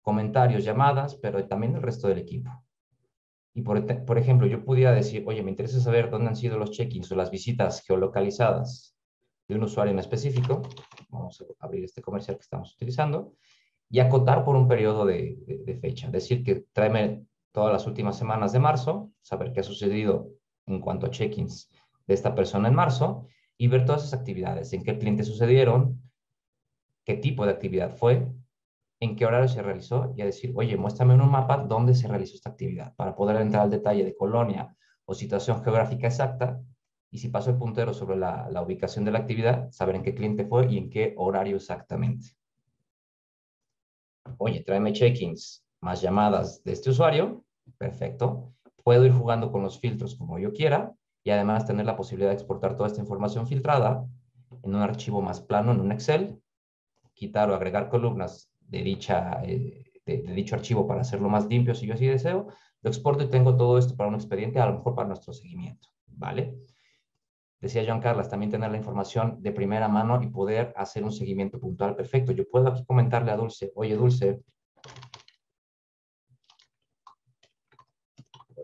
comentarios, llamadas, pero también el resto del equipo. Y por, por ejemplo, yo pudiera decir, oye, me interesa saber dónde han sido los check-ins o las visitas geolocalizadas de un usuario en específico. Vamos a abrir este comercial que estamos utilizando y acotar por un periodo de, fecha. Es decir, que tráeme todas las últimas semanas de marzo, saber qué ha sucedido en cuanto a check-ins de esta persona en marzo, y ver todas esas actividades, en qué cliente sucedieron, qué tipo de actividad fue, en qué horario se realizó y a decir, oye, muéstrame en un mapa dónde se realizó esta actividad para poder entrar al detalle de colonia o situación geográfica exacta y si paso el puntero sobre la ubicación de la actividad, saber en qué cliente fue y en qué horario exactamente. Oye, tráeme check-ins más llamadas de este usuario, perfecto. Puedo ir jugando con los filtros como yo quiera y además tener la posibilidad de exportar toda esta información filtrada en un archivo más plano, en un Excel, quitar o agregar columnas de, dicha, eh, de, dicho archivo para hacerlo más limpio si yo así deseo, lo exporto y tengo todo esto para un expediente, a lo mejor para nuestro seguimiento, ¿vale? Decía John Carlos, también tener la información de primera mano y poder hacer un seguimiento puntual perfecto. Yo puedo aquí comentarle a Dulce, oye Dulce,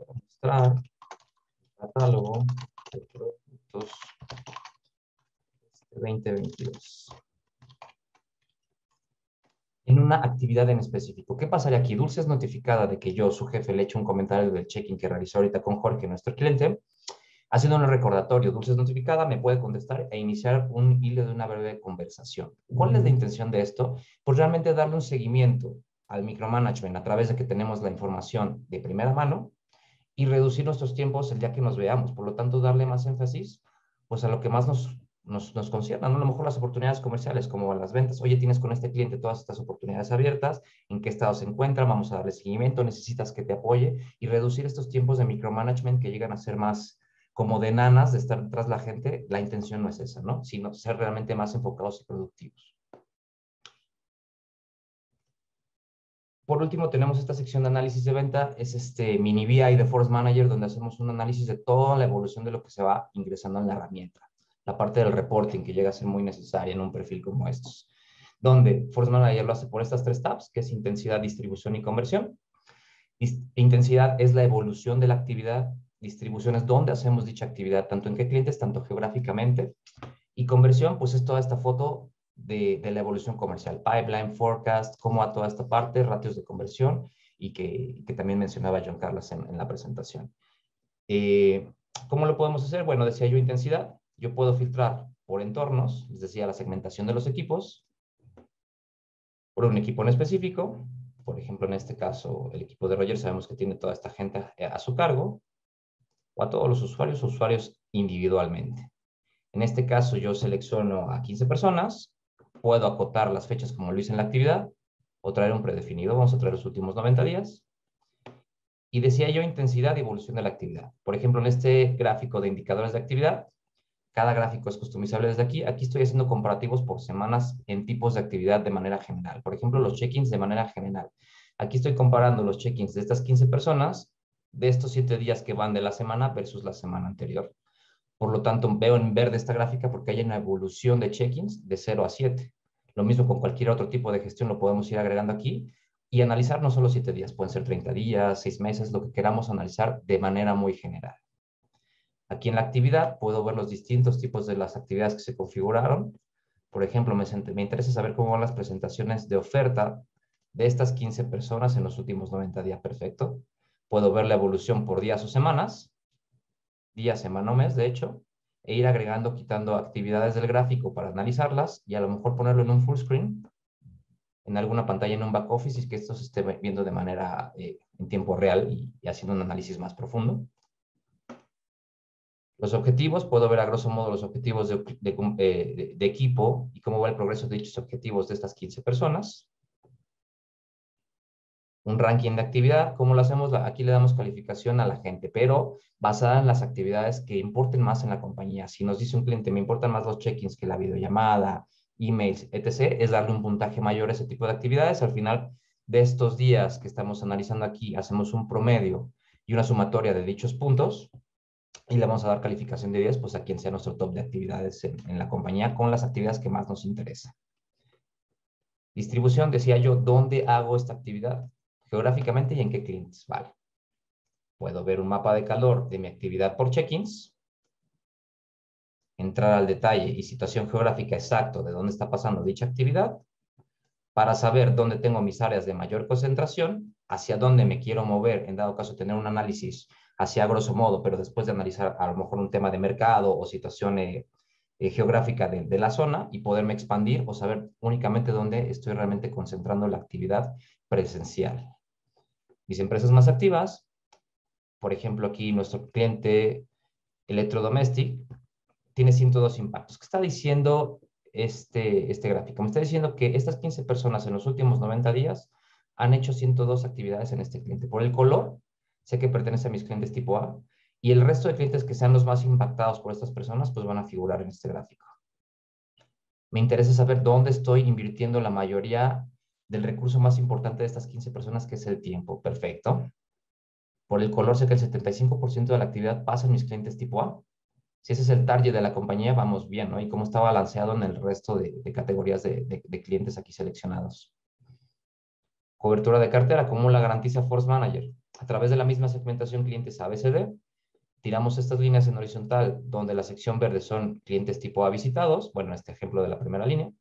mostrar catálogo de productos 2022 en una actividad en específico. ¿Qué pasaría aquí? Dulce es notificada de que yo, su jefe, le he hecho un comentario del check-in que realizó ahorita con Jorge, nuestro cliente. Haciendo un recordatorio, Dulce es notificada, me puede contestar e iniciar un hilo de una breve conversación. ¿Cuál es la intención de esto? Pues realmente darle un seguimiento al micromanagement a través de que tenemos la información de primera mano y reducir nuestros tiempos el día que nos veamos. Por lo tanto, darle más énfasis pues a lo que más nos, nos, nos concierne, ¿no? A lo mejor las oportunidades comerciales como las ventas. Oye, tienes con este cliente todas estas oportunidades abiertas, ¿en qué estado se encuentra? Vamos a darle seguimiento, necesitas que te apoye y reducir estos tiempos de micromanagement que llegan a ser más como de nanas, de estar tras la gente. La intención no es esa, ¿no? Sino ser realmente más enfocados y productivos. Por último, tenemos esta sección de análisis de venta, es este mini BI de Force Manager, donde hacemos un análisis de toda la evolución de lo que se va ingresando en la herramienta. La parte del reporting, que llega a ser muy necesaria en un perfil como estos. Donde Force Manager lo hace por estas tres tabs, que es intensidad, distribución y conversión. Intensidad es la evolución de la actividad, distribución es dónde hacemos dicha actividad, tanto en qué clientes, tanto geográficamente. Y conversión, pues es toda esta foto de, la evolución comercial, pipeline, forecast, cómo a toda esta parte, ratios de conversión y que, también mencionaba John Carlos en, la presentación. Eh, ¿Cómo lo podemos hacer? Bueno, decía yo intensidad. Yo puedo filtrar por entornos, les decía la segmentación de los equipos, por un equipo en específico. Por ejemplo, en este caso, el equipo de Roger sabemos que tiene toda esta gente a, su cargo, o a todos los usuarios usuarios individualmente. En este caso, yo selecciono a 15 personas puedo acotar las fechas como lo hice en la actividad o traer un predefinido. Vamos a traer los últimos 90 días. Y decía yo intensidad y evolución de la actividad. Por ejemplo, en este gráfico de indicadores de actividad, cada gráfico es customizable desde aquí. Aquí estoy haciendo comparativos por semanas en tipos de actividad de manera general. Por ejemplo, los check-ins de manera general. Aquí estoy comparando los check-ins de estas 15 personas de estos 7 días que van de la semana versus la semana anterior. Por lo tanto, veo en verde esta gráfica porque hay una evolución de check-ins de 0 a 7. Lo mismo con cualquier otro tipo de gestión lo podemos ir agregando aquí y analizar no solo 7 días, pueden ser 30 días, 6 meses, lo que queramos analizar de manera muy general. Aquí en la actividad puedo ver los distintos tipos de las actividades que se configuraron. Por ejemplo, me, me interesa saber cómo van las presentaciones de oferta de estas 15 personas en los últimos 90 días. Perfecto. Puedo ver la evolución por días o semanas día, semana o mes, de hecho, e ir agregando, quitando actividades del gráfico para analizarlas y a lo mejor ponerlo en un full screen, en alguna pantalla en un back office y que esto se esté viendo de manera eh, en tiempo real y, haciendo un análisis más profundo. Los objetivos, puedo ver a grosso modo los objetivos de, de, equipo y cómo va el progreso de dichos objetivos de estas 15 personas un ranking de actividad. ¿Cómo lo hacemos? Aquí le damos calificación a la gente, pero basada en las actividades que importen más en la compañía. Si nos dice un cliente, me importan más los check-ins que la videollamada, emails, etc., es darle un puntaje mayor a ese tipo de actividades. Al final de estos días que estamos analizando aquí, hacemos un promedio y una sumatoria de dichos puntos y le vamos a dar calificación de 10 pues a quien sea nuestro top de actividades en, en la compañía con las actividades que más nos interesan. Distribución, decía yo, ¿dónde hago esta actividad? Geográficamente y en qué clientes. Vale. Puedo ver un mapa de calor de mi actividad por check-ins, entrar al detalle y situación geográfica exacto de dónde está pasando dicha actividad, para saber dónde tengo mis áreas de mayor concentración, hacia dónde me quiero mover, en dado caso tener un análisis hacia grosso modo, pero después de analizar a lo mejor un tema de mercado o situación eh, geográfica de, de, la zona y poderme expandir o saber únicamente dónde estoy realmente concentrando la actividad presencial. Mis empresas más activas, por ejemplo, aquí nuestro cliente Electrodomestic tiene 102 impactos. ¿Qué está diciendo este, este gráfico? Me está diciendo que estas 15 personas en los últimos 90 días han hecho 102 actividades en este cliente. Por el color, sé que pertenece a mis clientes tipo A, y el resto de clientes que sean los más impactados por estas personas, pues van a figurar en este gráfico. Me interesa saber dónde estoy invirtiendo la mayoría del recurso más importante de estas 15 personas, que es el tiempo. Perfecto. Por el color sé que el 75% de la actividad pasa en mis clientes tipo A. Si ese es el target de la compañía, vamos bien, ¿no? Y cómo está balanceado en el resto de, categorías de, clientes aquí seleccionados. Cobertura de cartera, ¿cómo la garantiza Force Manager? A través de la misma segmentación clientes ABCD, tiramos estas líneas en horizontal donde la sección verde son clientes tipo A visitados, bueno, este ejemplo de la primera línea,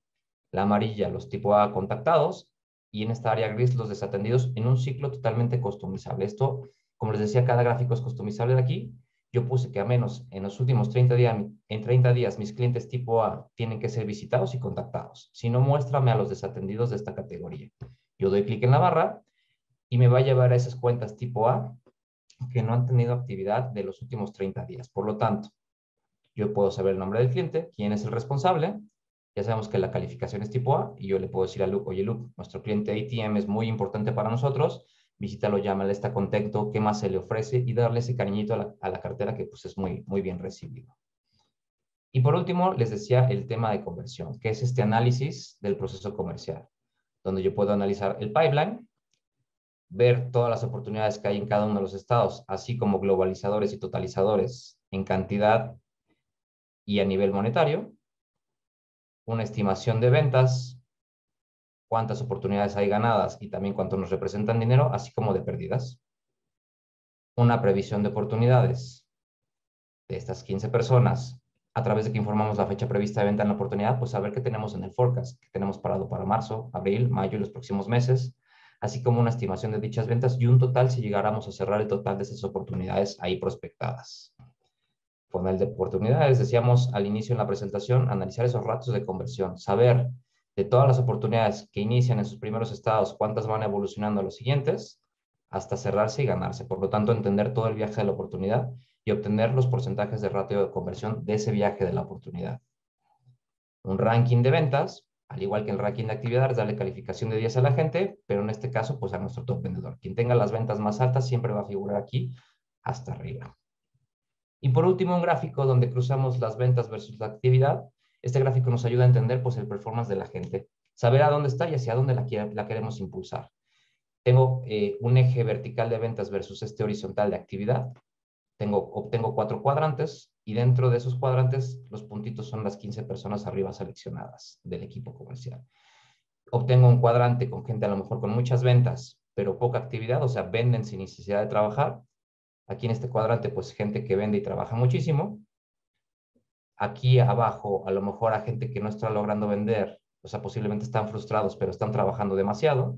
la amarilla los tipo A contactados y en esta área gris los desatendidos en un ciclo totalmente customizable. Esto, como les decía, cada gráfico es customizable de aquí. Yo puse que a menos en los últimos 30 días, en 30 días mis clientes tipo A tienen que ser visitados y contactados. Si no, muéstrame a los desatendidos de esta categoría. Yo doy clic en la barra y me va a llevar a esas cuentas tipo A que no han tenido actividad de los últimos 30 días. Por lo tanto, yo puedo saber el nombre del cliente, quién es el responsable. Ya sabemos que la calificación es tipo A y yo le puedo decir a Luke, oye Luke, nuestro cliente ATM es muy importante para nosotros, visítalo, llámale, está contento, qué más se le ofrece y darle ese cariñito a la, cartera que pues es muy, muy bien recibido. Y por último, les decía el tema de conversión, que es este análisis del proceso comercial, donde yo puedo analizar el pipeline, ver todas las oportunidades que hay en cada uno de los estados, así como globalizadores y totalizadores en cantidad y a nivel monetario, una estimación de ventas, cuántas oportunidades hay ganadas y también cuánto nos representan dinero, así como de pérdidas. Una previsión de oportunidades de estas 15 personas, a través de que informamos la fecha prevista de venta en la oportunidad, pues saber qué tenemos en el forecast, qué tenemos parado para marzo, abril, mayo y los próximos meses, así como una estimación de dichas ventas y un total si llegáramos a cerrar el total de esas oportunidades ahí prospectadas. Funnel de oportunidades, decíamos al inicio en la presentación, analizar esos ratos de conversión, saber de todas las oportunidades que inician en sus primeros estados, cuántas van evolucionando a los siguientes, hasta cerrarse y ganarse. Por lo tanto, entender todo el viaje de la oportunidad y obtener los porcentajes de ratio de conversión de ese viaje de la oportunidad. Un ranking de ventas, al igual que el ranking de actividades, darle calificación de 10 a la gente, pero en este caso, pues a nuestro top vendedor. Quien tenga las ventas más altas siempre va a figurar aquí hasta arriba. Y por último, un gráfico donde cruzamos las ventas versus la actividad. Este gráfico nos ayuda a entender pues, el performance de la gente, saber a dónde está y hacia dónde la, queremos impulsar. Tengo eh, un eje vertical de ventas versus este horizontal de actividad. Tengo, obtengo cuatro cuadrantes y dentro de esos cuadrantes los puntitos son las 15 personas arriba seleccionadas del equipo comercial. Obtengo un cuadrante con gente a lo mejor con muchas ventas, pero poca actividad, o sea, venden sin necesidad de trabajar. Aquí en este cuadrante, pues gente que vende y trabaja muchísimo. Aquí abajo, a lo mejor a gente que no está logrando vender, o sea, posiblemente están frustrados, pero están trabajando demasiado.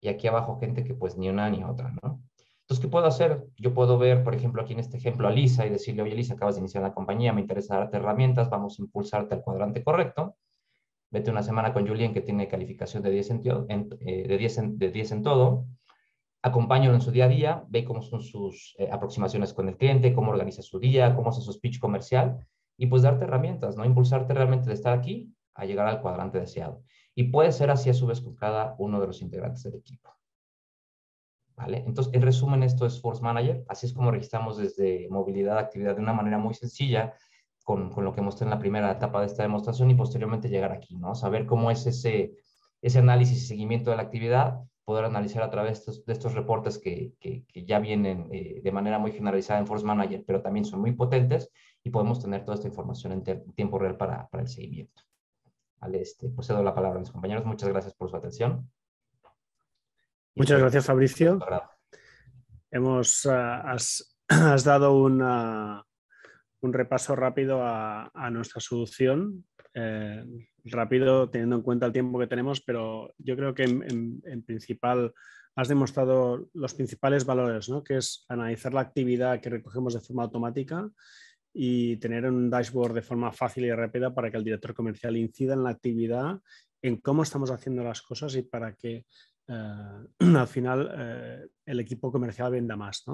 Y aquí abajo gente que pues ni una ni otra, ¿no? Entonces, ¿qué puedo hacer? Yo puedo ver, por ejemplo, aquí en este ejemplo a Lisa y decirle, oye, Lisa, acabas de iniciar la compañía, me interesa darte herramientas, vamos a impulsarte al cuadrante correcto. Vete una semana con Julien, que tiene calificación de 10 en, eh, de 10 en, de 10 en todo. Acompáñalo en su día a día, ve cómo son sus eh, aproximaciones con el cliente, cómo organiza su día, cómo hace su speech comercial y pues darte herramientas, ¿no? Impulsarte realmente de estar aquí a llegar al cuadrante deseado. Y puede ser así a su vez con cada uno de los integrantes del equipo. Entonces, en resumen, esto es Force Manager. Así es como registramos desde movilidad, actividad de una manera muy sencilla, con, con, lo que mostré en la primera etapa de esta demostración y posteriormente llegar aquí, ¿no? Saber cómo es ese, ese análisis y seguimiento de la actividad, poder analizar a través de estos, reportes que, que, ya vienen eh, de manera muy generalizada en Force Manager, pero también son muy potentes y podemos tener toda esta información en, tiempo real para, para, el seguimiento. Vale, este, pues cedo la palabra a mis compañeros. Muchas gracias por su atención. Muchas gracias, Fabricio. Hemos, ah, has, dado un repaso rápido a, nuestra solución, eh, rápido teniendo en cuenta el tiempo que tenemos, pero yo creo que en, principal has demostrado los principales valores, ¿no? que es analizar la actividad que recogemos de forma automática y tener un dashboard de forma fácil y rápida para que el director comercial incida en la actividad, en cómo estamos haciendo las cosas y para que eh, al final eh, el equipo comercial venda más.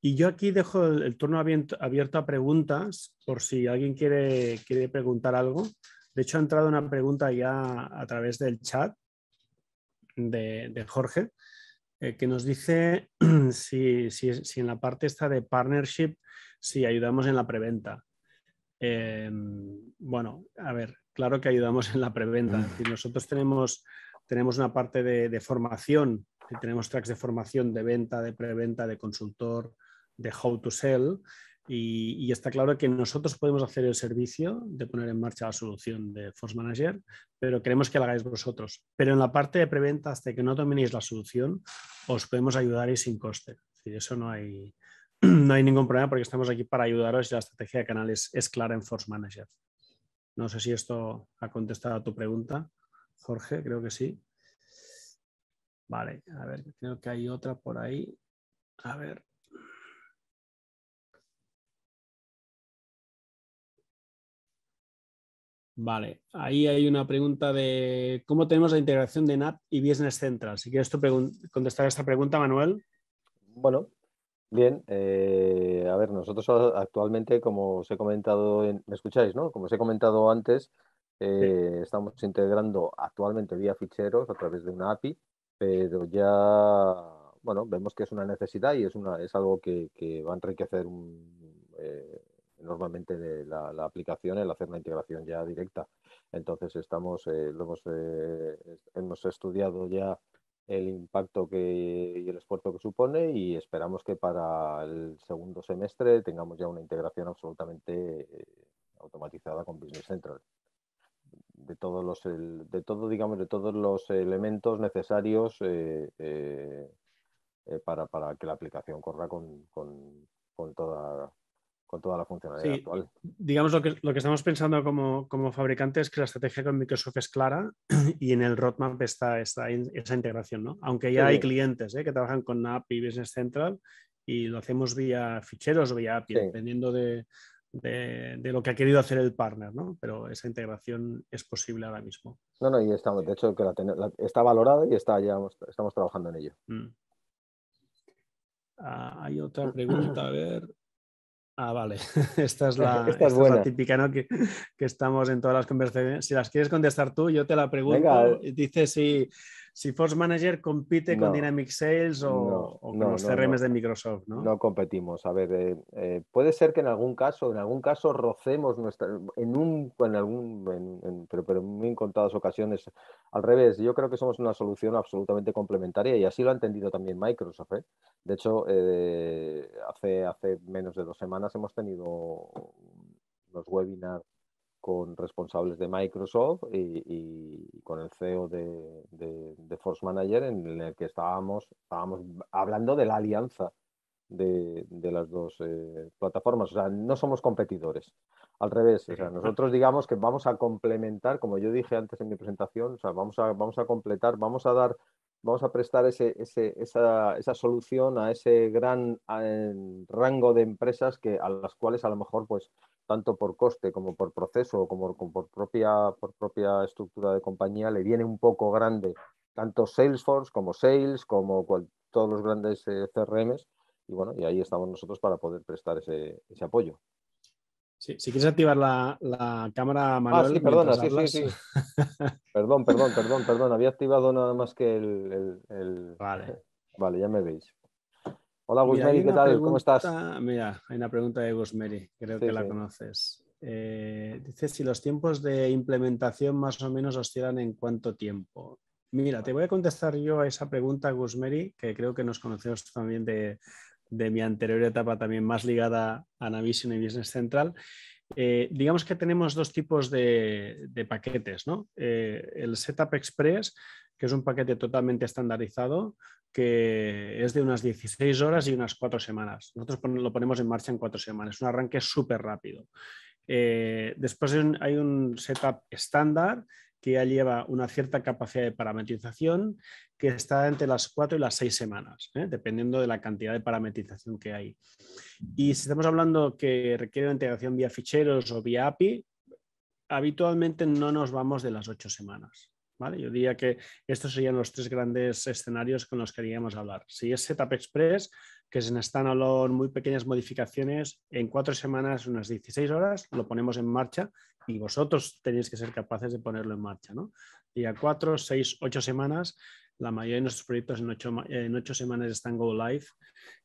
Y yo aquí dejo el, turno abierto, a preguntas por si alguien quiere, quiere preguntar algo. De hecho, ha entrado una pregunta ya a través del chat de, Jorge, eh, que nos dice si, si, en la parte esta de partnership, si ayudamos en la preventa. Em, bueno, a ver, claro que ayudamos en la preventa. Nosotros tenemos, tenemos una parte de, formación, tenemos tracks de formación de venta, de preventa, de consultor, de how to sell. Y, está claro que nosotros podemos hacer el servicio de poner en marcha la solución de Force Manager, pero queremos que la hagáis vosotros. Pero en la parte de preventa, hasta que no dominéis la solución, os podemos ayudar y sin coste. Es eso no hay, no hay ningún problema porque estamos aquí para ayudaros y la estrategia de canal es, clara en Force Manager. No sé si esto ha contestado a tu pregunta, Jorge, creo que sí. Vale, a ver, creo que hay otra por ahí. A ver. Vale, ahí hay una pregunta de cómo tenemos la integración de NAP y Business Central. Si quieres tú contestar esta pregunta, Manuel. Bueno, bien. Eh, a ver, nosotros actualmente, como os he comentado, ¿me escucháis, no? Como os he comentado antes, eh, estamos integrando actualmente vía ficheros a través de una API, pero ya, bueno, vemos que es una necesidad y es, una, es algo que, va a enriquecer un, eh, normalmente de la, aplicación el hacer una integración ya directa. Entonces estamos, eh, hemos, eh, hemos estudiado ya el impacto que, y el esfuerzo que supone y esperamos que para el segundo semestre tengamos ya una integración absolutamente eh, automatizada con Business Central. De todos los, de todo, digamos, de todos los elementos necesarios para, para, que la aplicación corra con, con, con toda con toda la funcionalidad actual. Digamos, lo que, lo que estamos pensando como, como fabricante es que la estrategia con Microsoft es clara y en el roadmap está, esa integración, ¿no? Aunque ya hay clientes ¿eh? que trabajan con API Business Central y lo hacemos vía ficheros o vía API, dependiendo de, de, lo que ha querido hacer el partner, ¿no? Pero esa integración es posible ahora mismo. No, no, y estamos, de hecho, que la, está valorada y está ya estamos trabajando en ello. Mm. Ah, hay otra pregunta, a ver. Ah, vale. Esta es la, típica, ¿no? Que, estamos en todas las conversaciones. Si las quieres contestar tú, yo te la pregunto. Dice si, si Force Manager compite con Dynamic Sales o, con los CRMs de Microsoft, ¿no? No competimos. A ver, eh, eh, puede ser que en algún caso, en algún caso rocemos nuestra, en un, en algún, pero, pero en muy contadas ocasiones, al revés. Yo creo que somos una solución absolutamente complementaria y así lo ha entendido también Microsoft. ¿eh? De hecho, hace, hace menos de dos semanas hemos tenido los webinars con responsables de Microsoft y, con el CEO de, Force Manager en el que estábamos, estábamos hablando de la alianza de, las dos eh, plataformas. O sea, no somos competidores. Al revés, o sea, nosotros digamos que vamos a complementar, como yo dije antes en mi presentación, o sea, vamos a, vamos a completar, vamos a dar, vamos a prestar ese, esa, esa, solución a ese gran eh, rango de empresas que, a las cuales a lo mejor pues tanto por coste como por proceso, como, por, propia, por propia estructura de compañía, le viene un poco grande tanto Salesforce como Sales, como todos los grandes eh, CRMs. Y bueno, y ahí estamos nosotros para poder prestar ese, apoyo. si quieres activar la, cámara, ah, Manuel. Ah, sí, perdona, sí, sí, sí. perdón, perdón, perdón, perdón. Había activado nada más que el... Vale. Vale, ya me veis. Hola Gusmeri, ¿qué tal? ¿Cómo estás? Mira, hay una pregunta de Gusmeri, creo que la conoces. Eh, dice si los tiempos de implementación más o menos oscilan en cuánto tiempo. Mira, te voy a contestar yo a esa pregunta, Gusmeri, que creo que nos conocemos también de, mi anterior etapa, también más ligada a Navision y Business Central. Eh, digamos que tenemos dos tipos de, paquetes, ¿no? Eh, el Setup Express, que es un paquete totalmente estandarizado, que es de unas 16 horas y unas 4 semanas. Nosotros lo ponemos en marcha en 4 semanas. Es un arranque súper rápido. Eh, después hay un setup estándar que ya lleva una cierta capacidad de parametrización que está entre las cuatro y las seis semanas, ¿eh? dependiendo de la cantidad de parametrización que hay. Y si estamos hablando que requiere integración vía ficheros o vía API, habitualmente no nos vamos de las ocho semanas. ¿vale? Yo diría que estos serían los tres grandes escenarios con los que queríamos hablar. Si es Setup Express, que es en standalone, muy pequeñas modificaciones, en cuatro semanas, unas 16 horas, lo ponemos en marcha y vosotros tenéis que ser capaces de ponerlo en marcha. ¿no? Día cuatro, seis, ocho semanas, la mayoría de nuestros proyectos en ocho, en ocho semanas están go live,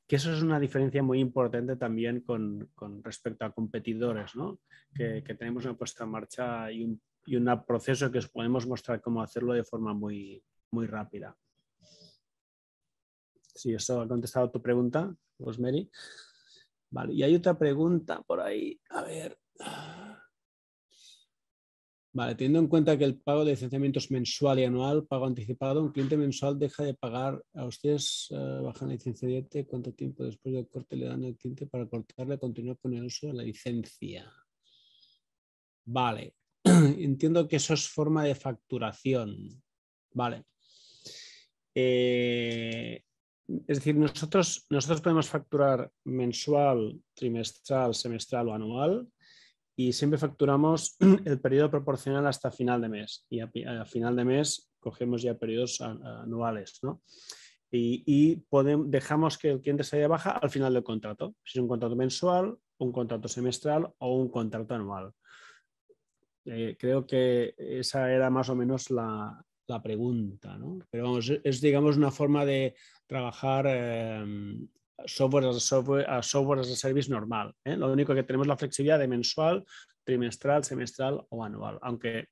que eso es una diferencia muy importante también con, con respecto a competidores, ¿no? que, que, tenemos una puesta en marcha y un, y un proceso que os podemos mostrar cómo hacerlo de forma muy, muy rápida. Sí, eso ha contestado tu pregunta, Rosemary. Vale, y hay otra pregunta por ahí. A ver. Vale, teniendo en cuenta que el pago de licenciamiento es mensual y anual, pago anticipado, un cliente mensual deja de pagar a ustedes, uh, bajan la licencia de ¿cuánto tiempo después del corte le dan al cliente para cortarle, continuar con el uso de la licencia? Vale, entiendo que eso es forma de facturación. Vale. Eh, es decir, nosotros, nosotros podemos facturar mensual, trimestral, semestral o anual y siempre facturamos el periodo proporcional hasta final de mes y a, final de mes cogemos ya periodos anuales, ¿no? Y, y podemos, dejamos que el cliente se vaya baja al final del contrato, si es un contrato mensual, un contrato semestral o un contrato anual. Eh, creo que esa era más o menos la, la pregunta, ¿no? Pero vamos, es digamos una forma de trabajar eh, software, as a service normal. ¿eh? Lo único que tenemos la flexibilidad de mensual, trimestral, semestral o anual, aunque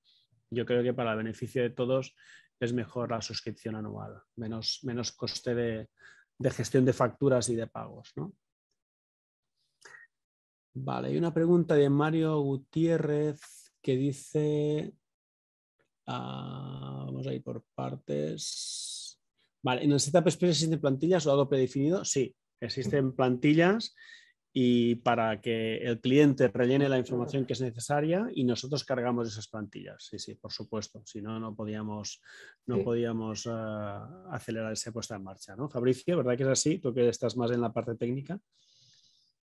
yo creo que para el beneficio de todos es mejor la suscripción anual, menos, menos coste de, gestión de facturas y de pagos. Vale, hay una pregunta de Mario Gutiérrez que dice, uh, vamos a ir por partes. Vale, ¿en el Setup Express existen plantillas o algo predefinido? Sí, existen plantillas y para que el cliente rellene la información que es necesaria y nosotros cargamos esas plantillas. Sí, sí, por supuesto. Si no, no podíamos, no sí. podíamos uh, acelerar esa puesta en marcha. ¿no? Fabricio, ¿verdad que es así? Tú que estás más en la parte técnica.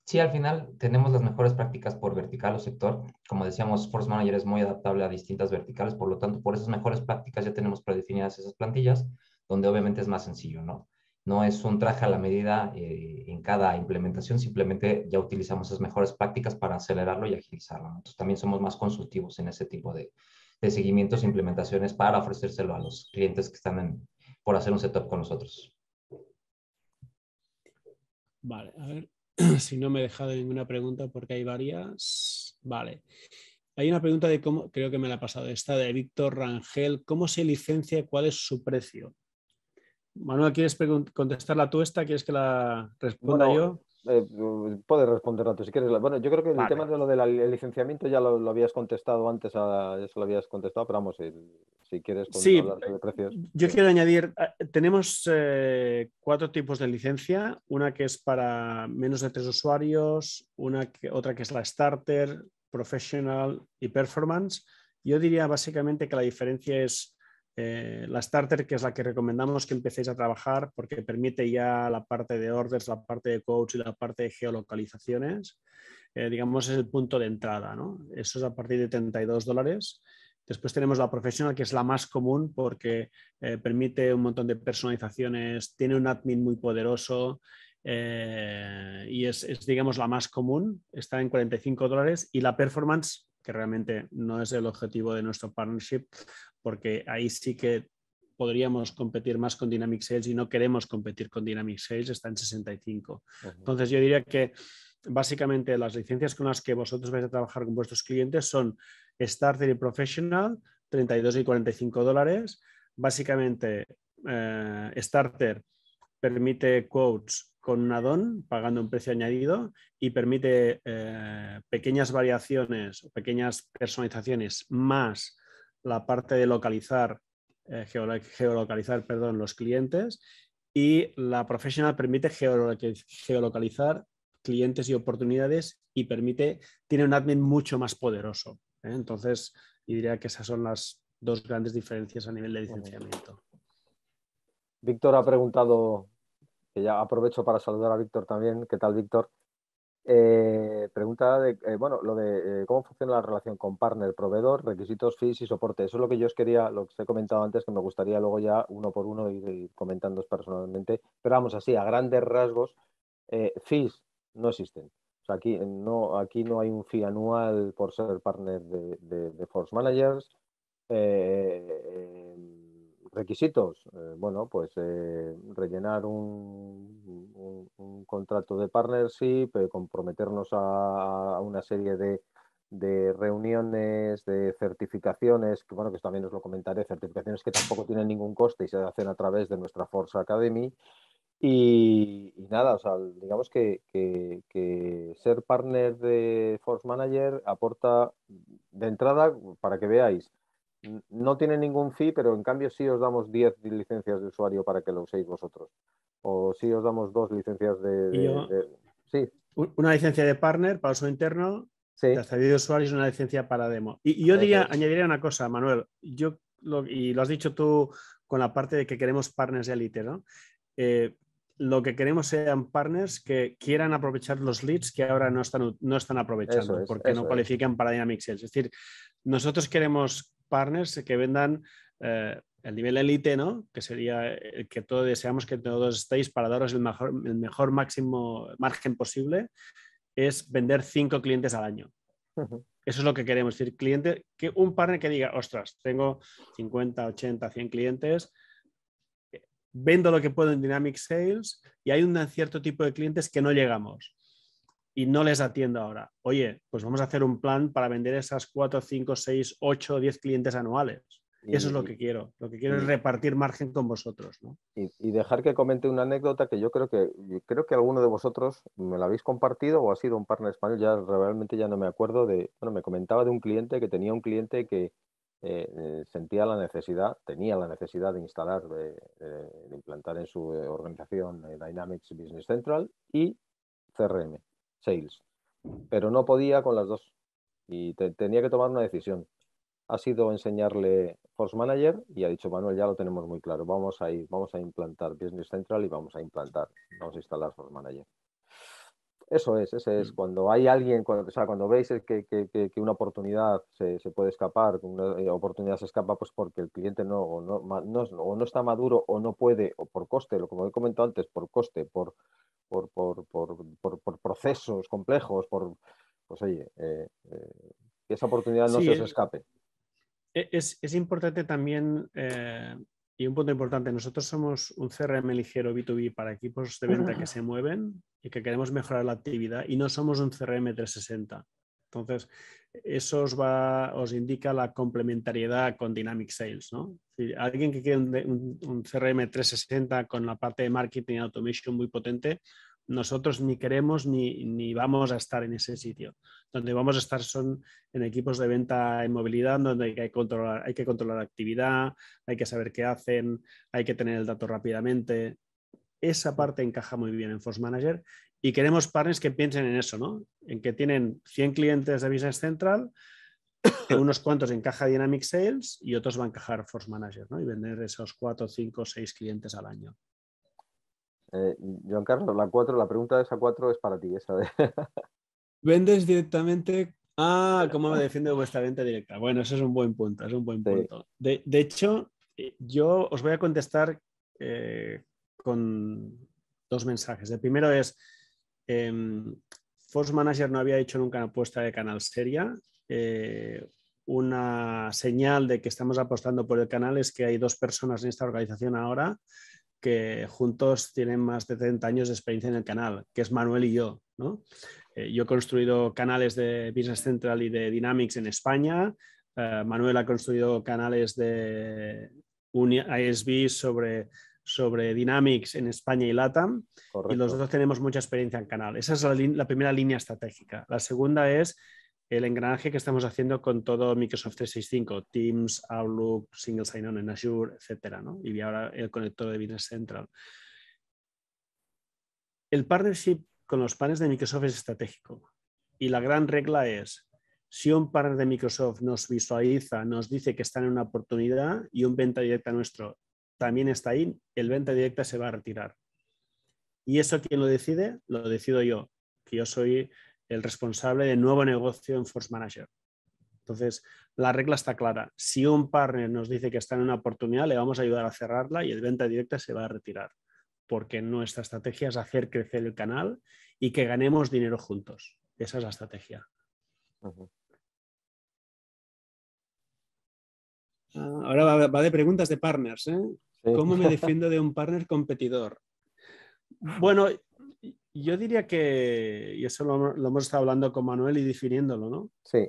Sí, al final tenemos las mejores prácticas por vertical o sector. Como decíamos, Force Manager es muy adaptable a distintas verticales, por lo tanto, por esas mejores prácticas ya tenemos predefinidas esas plantillas, donde obviamente es más sencillo, ¿no? No es un traje a la medida eh, en cada implementación, simplemente ya utilizamos esas mejores prácticas para acelerarlo y agilizarlo. Entonces, también somos más consultivos en ese tipo de, de seguimientos e implementaciones para ofrecérselo a los clientes que están por hacer un setup con nosotros. Vale, a ver si no me he dejado ninguna pregunta porque hay varias. Vale. Hay una pregunta de cómo, creo que me la ha pasado, esta de Víctor Rangel, ¿cómo se licencia y cuál es su precio? Manuel, ¿quieres contestarla tú esta? ¿Quieres que la responda bueno, yo? Eh, puedes responderla tú si quieres. Bueno, yo creo que vale. el tema de lo del licenciamiento ya lo, lo, habías contestado antes, a, se lo habías contestado, pero vamos, si, si quieres sí, hablar sobre precios. Yo quiero añadir, tenemos eh, cuatro tipos de licencia, una que es para menos de tres usuarios, una que, otra que es la Starter, Professional y Performance. Yo diría básicamente que la diferencia es eh, la Starter, que es la que recomendamos que empecéis a trabajar porque permite ya la parte de orders, la parte de coach y la parte de geolocalizaciones. Eh, digamos, es el punto de entrada. ¿no? Eso es a partir de 32 dólares. Después tenemos la profesional, que es la más común porque eh, permite un montón de personalizaciones, tiene un admin muy poderoso y es, es, digamos, la más común. Está en 45 dólares. Y la performance, que realmente no es el objetivo de nuestro partnership, porque ahí sí que podríamos competir más con Dynamic Sales y no queremos competir con Dynamic Sales, está en 65. Uh -huh. Entonces yo diría que básicamente las licencias con las que vosotros vais a trabajar con vuestros clientes son Starter y Professional, 32 y 45 dólares. Básicamente, eh, Starter permite quotes con un add-on, pagando un precio añadido, y permite eh, pequeñas variaciones o pequeñas personalizaciones más la parte de localizar, eh, geolocalizar perdón, los clientes y la professional permite geolocalizar clientes y oportunidades y permite, tiene un admin mucho más poderoso. ¿eh? Entonces, diría que esas son las dos grandes diferencias a nivel de licenciamiento. Víctor ha preguntado, ya aprovecho para saludar a Víctor también. ¿Qué tal, Víctor? Eh, pregunta de, eh, bueno, lo de eh, cómo funciona la relación con partner, proveedor, requisitos, fees y soporte. Eso es lo que yo os quería, lo que os he comentado antes, que me gustaría luego ya uno por uno ir, comentando personalmente. Pero vamos, así, a grandes rasgos, fees no existen. aquí, no, aquí no hay un fee anual por ser partner de, Force Managers. Requisitos, bueno, pues rellenar un, contrato de partnership, eh, comprometernos a, una serie de, reuniones, de certificaciones, que bueno, que también os lo comentaré, certificaciones que tampoco tienen ningún coste y se hacen a través de nuestra Force Academy. Y, nada, o sea, digamos que, ser partner de Force Manager aporta de entrada, para que veáis, no tiene ningún fee, pero en cambio sí os damos 10 licencias de usuario para que lo uséis vosotros o si os damos dos licencias de... Sí. Una licencia de partner para uso interno, sí. de usuarios y una licencia para demo. Y, yo diría, añadiría una cosa, Manuel, yo y lo has dicho tú con la parte de que queremos partners de élite, ¿no? Eh, lo que queremos sean partners que quieran aprovechar los leads que ahora no están, no están aprovechando porque no cualifican para Dynamic Sales. Es decir, nosotros queremos partners que vendan eh, el nivel élite, ¿no? Que sería el que todos deseamos que todos estéis para daros el mejor, el mejor máximo margen posible, es vender cinco clientes al año. Eso es lo que queremos, es decir, cliente, que un partner que diga, ostras, tengo 50, 80, 100 clientes, vendo lo que puedo en Dynamic Sales y hay un cierto tipo de clientes que no llegamos y no les atiendo ahora. Oye, pues vamos a hacer un plan para vender esas 4, 5, 6, 8, 10 clientes anuales. Y eso es lo que quiero. Lo que quiero es repartir margen con vosotros. Y, dejar que comente una anécdota que yo creo que creo que alguno de vosotros me la habéis compartido o ha sido un partner español. Ya realmente ya no me acuerdo de. Bueno, me comentaba de un cliente que tenía un cliente que eh, eh, sentía la necesidad, tenía la necesidad de instalar, de, implantar en su eh, organización Dynamics Business Central y CRM, Sales, pero no podía con las dos. Y tenía que tomar una decisión. Ha sido enseñarle Force Manager y ha dicho Manuel, ya lo tenemos muy claro, vamos a ir, vamos a implantar Business Central y vamos a implantar, vamos a instalar Force Manager. Eso es, ese es. Mm. Cuando hay alguien, cuando, o sea, cuando veis que, que, una oportunidad se, se, puede escapar, una eh, oportunidad se escapa pues porque el cliente no o no, no, o no está maduro o no puede, o por coste, lo como he comentado antes, por coste, por, por, por, por procesos complejos, por, pues oye, eh, eh, que esa oportunidad no se os escape. E, es, importante también, eh, y un punto importante, nosotros somos un CRM ligero B2B para equipos de venta que se mueven y que queremos mejorar la actividad y no somos un CRM 360. Entonces, eso os, va, os indica la complementariedad con Dynamic Sales. ¿no? alguien que quiere un, un, CRM 360 con la parte de marketing y automation muy potente, nosotros ni queremos ni, vamos a estar en ese sitio. Donde vamos a estar son en equipos de venta en movilidad, donde hay que controlar, hay que controlar actividad, hay que saber qué hacen, hay que tener el dato rápidamente. Esa parte encaja muy bien en Force Manager y queremos partners que piensen en eso, ¿no? En que tienen 100 clientes de Business Central, unos cuantos encaja Dynamic Sales y otros va a encajar Force Manager, ¿no? Y vender esos 4, 5, 6 clientes al año. Eh, Juan Carlos, la la pregunta de esa 4 es para ti, esa de... Vendes directamente. Ah, ¿cómo me defiende vuestra venta directa? Bueno, eso es un buen punto, es un buen punto. De, hecho, eh, yo os voy a contestar eh, con dos mensajes. El primero es, em, Force Manager no había hecho nunca una apuesta de canal seria. una señal de que estamos apostando por el canal es que hay dos personas en esta organización ahora que juntos tienen más de 30 años de experiencia en el canal, que es Manuel y yo. Eh, yo he construido canales de Business Central y de Dynamics en España. Eh, Manuel ha construido canales de ISB sobre, sobre Dynamics en España y LATAM. Y los dos tenemos mucha experiencia en canal. Esa es la primera línea estratégica. La segunda es el engranaje que estamos haciendo con todo Microsoft 365, Teams, Outlook, Single Sign-On en Azure, etcétera, ¿no? Y ahora el conector de Business Central. El partnership con los panes de Microsoft es estratégico y la gran regla es Si un partner de Microsoft nos visualiza, nos dice que está en una oportunidad y un venta directa nuestro también está ahí, el venta directa se va a retirar. ¿Y eso quién lo decide? Lo decido yo, que yo soy el responsable de nuevo negocio en Force Manager. Entonces, la regla está clara. Si un partner nos dice que está en una oportunidad, le vamos a ayudar a cerrarla y el venta directa se va a retirar, porque nuestra estrategia es hacer crecer el canal y que ganemos dinero juntos. Esa es la estrategia. Ah, ahora va, de preguntas de partners. ¿eh? ¿Cómo me defiendo de un partner competidor? Bueno, yo diría que, y eso lo, hemos estado hablando con Manuel y definiéndolo, ¿no? Sí.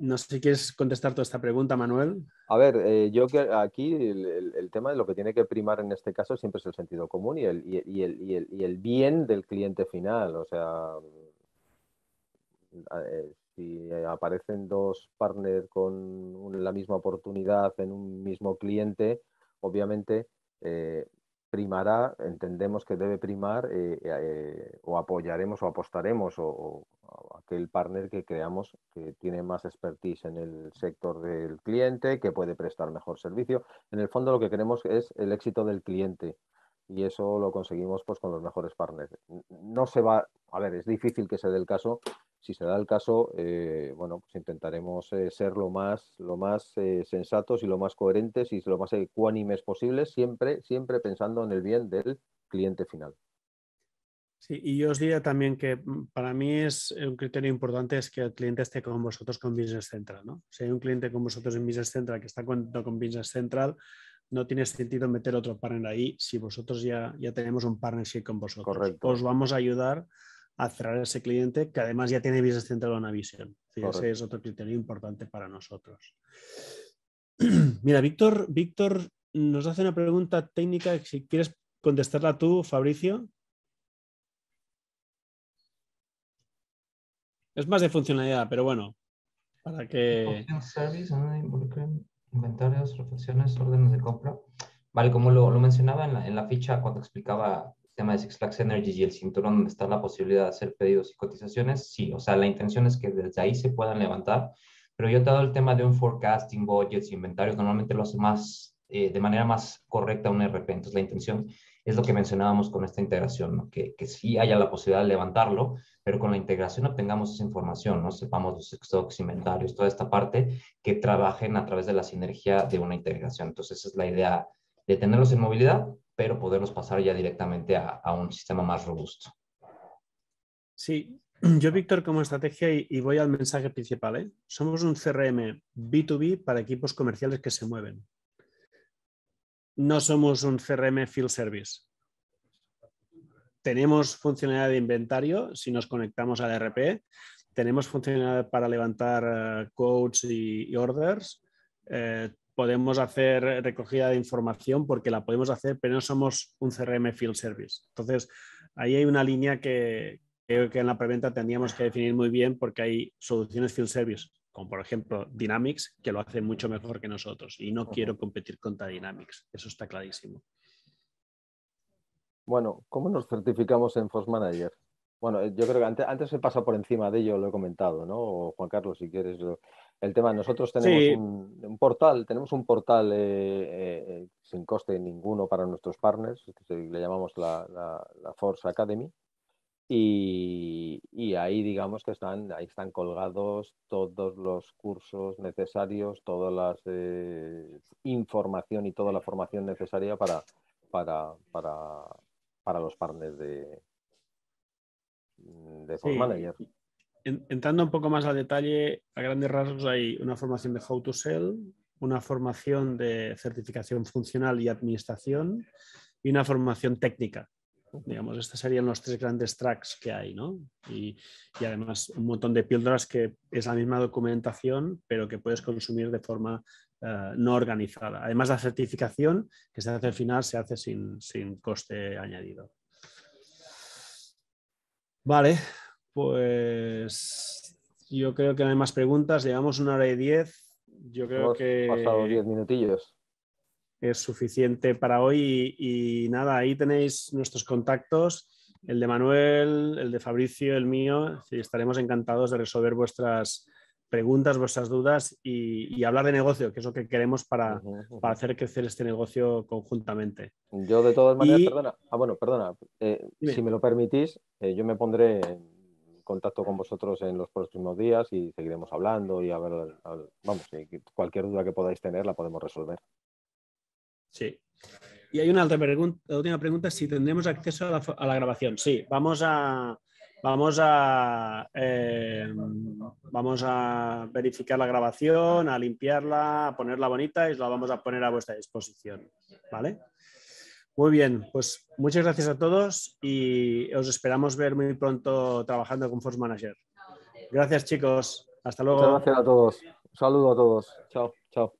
No sé si quieres contestar toda esta pregunta, Manuel. A ver, eh, yo que aquí el, tema de lo que tiene que primar en este caso siempre es el sentido común y el, y el, y el bien del cliente final. O sea, eh, si aparecen dos partners con la misma oportunidad en un mismo cliente, obviamente eh, primará, entendemos que debe primar o apoyaremos o apostaremos aquel partner que creamos que tiene más expertise en el sector del cliente, que puede prestar mejor servicio. En el fondo lo que queremos es el éxito del cliente y eso lo conseguimos pues con los mejores partners. No se va, a ver, es difícil que se dé el caso. Si se da el caso, eh, bueno, pues intentaremos eh, ser lo más, lo más eh, sensatos y lo más coherentes y lo más ecuánimes posibles, siempre, siempre pensando en el bien del cliente final. Sí, y yo os diría también que mm, para mí es un criterio importante es que el cliente esté con vosotros con Business Central, ¿no? Si hay un cliente con vosotros en Business Central que está contento con Business Central, no tiene sentido meter otro partner ahí si vosotros ya, ya tenemos un partnership con vosotros. Correcto. Os vamos a ayudar a cerrar ese cliente que además ya tiene Business Central una visión. Ese es otro criterio importante para nosotros. Mira, Víctor, Víctor nos hace una pregunta técnica. Si quieres contestarla tú, Fabricio. Es más de funcionalidad, pero bueno, para que inventarios, reflexiones, órdenes de compra. Vale, como lo, lo mencionaba en la, en la, ficha cuando explicaba el tema de Six Flags Energy y el cinturón donde está la posibilidad de hacer pedidos y cotizaciones, sí, o sea, la intención es que desde ahí se puedan levantar, pero yo he dado el tema de un forecasting, budgets, inventarios, normalmente lo hace más, eh, de manera más correcta un RP, entonces la intención es lo que mencionábamos con esta integración, que, que sí haya la posibilidad de levantarlo, pero con la integración obtengamos esa información, ¿no? sepamos los stocks, inventarios, toda esta parte, que trabajen a través de la sinergia de una integración. Entonces, esa es la idea de tenerlos en movilidad, pero poderlos pasar ya directamente a, a un sistema más robusto. Sí, yo, Víctor, como estrategia, y, voy al mensaje principal, ¿eh? somos un CRM B2B para equipos comerciales que se mueven no somos un CRM Field Service. Tenemos funcionalidad de inventario si nos conectamos al RP. Tenemos funcionalidad para levantar uh, quotes y, orders. Eh, podemos hacer recogida de información porque la podemos hacer, pero no somos un CRM Field Service. Entonces, ahí hay una línea que creo que en la preventa tendríamos que definir muy bien porque hay soluciones Field Service como por ejemplo Dynamics, que lo hace mucho mejor que nosotros. Y no quiero competir contra Dynamics, eso está clarísimo. Bueno, ¿cómo nos certificamos en Force Manager? Bueno, yo creo que antes, antes se pasa por encima de ello, lo he comentado, ¿no? Juan Carlos, si quieres. El tema, nosotros tenemos un, portal, tenemos un portal eh, eh, sin coste ninguno para nuestros partners, que le llamamos la, la Force Academy, y, ahí digamos que están, ahí están colgados todos los cursos necesarios, toda la eh, información y toda la formación necesaria para, para, para, los partners de, de Manager. Entrando un poco más al detalle, a grandes rasgos hay una formación de How to Sell, una formación de certificación funcional y administración y una formación técnica Digamos, estos serían los tres grandes tracks que hay, ¿no? Y, además un montón de píldoras que es la misma documentación, pero que puedes consumir de forma eh, no organizada. Además, la certificación que se hace al final se hace sin, coste añadido. Vale, pues yo creo que no hay más preguntas. Llevamos una hora y diez. Yo creo Hemos que. pasado diez minutillos es suficiente para hoy. Y, nada, ahí tenéis nuestros contactos, el de Manuel, el de Fabricio, el mío. estaremos encantados de resolver vuestras preguntas, vuestras dudas y, hablar de negocio, que es lo que queremos para, hacer crecer este negocio conjuntamente. Yo de todas maneras, perdona, ah, bueno, perdona, eh, si me lo permitís, eh, yo me pondré en contacto con vosotros en los próximos días y seguiremos hablando y a ver, vamos, cualquier duda que podáis tener la podemos resolver. Sí. Y hay una última pregunta, si tendremos acceso a la grabación. Sí, vamos a, Vamos a, eh, vamos a verificar la grabación, a limpiarla, a ponerla bonita y la vamos a poner a vuestra disposición. ¿Vale? Muy bien, pues muchas gracias a todos y os esperamos ver muy pronto trabajando con Force Manager. Gracias chicos, hasta luego. Muchas gracias a todos. Un saludo a todos. Chao, chao.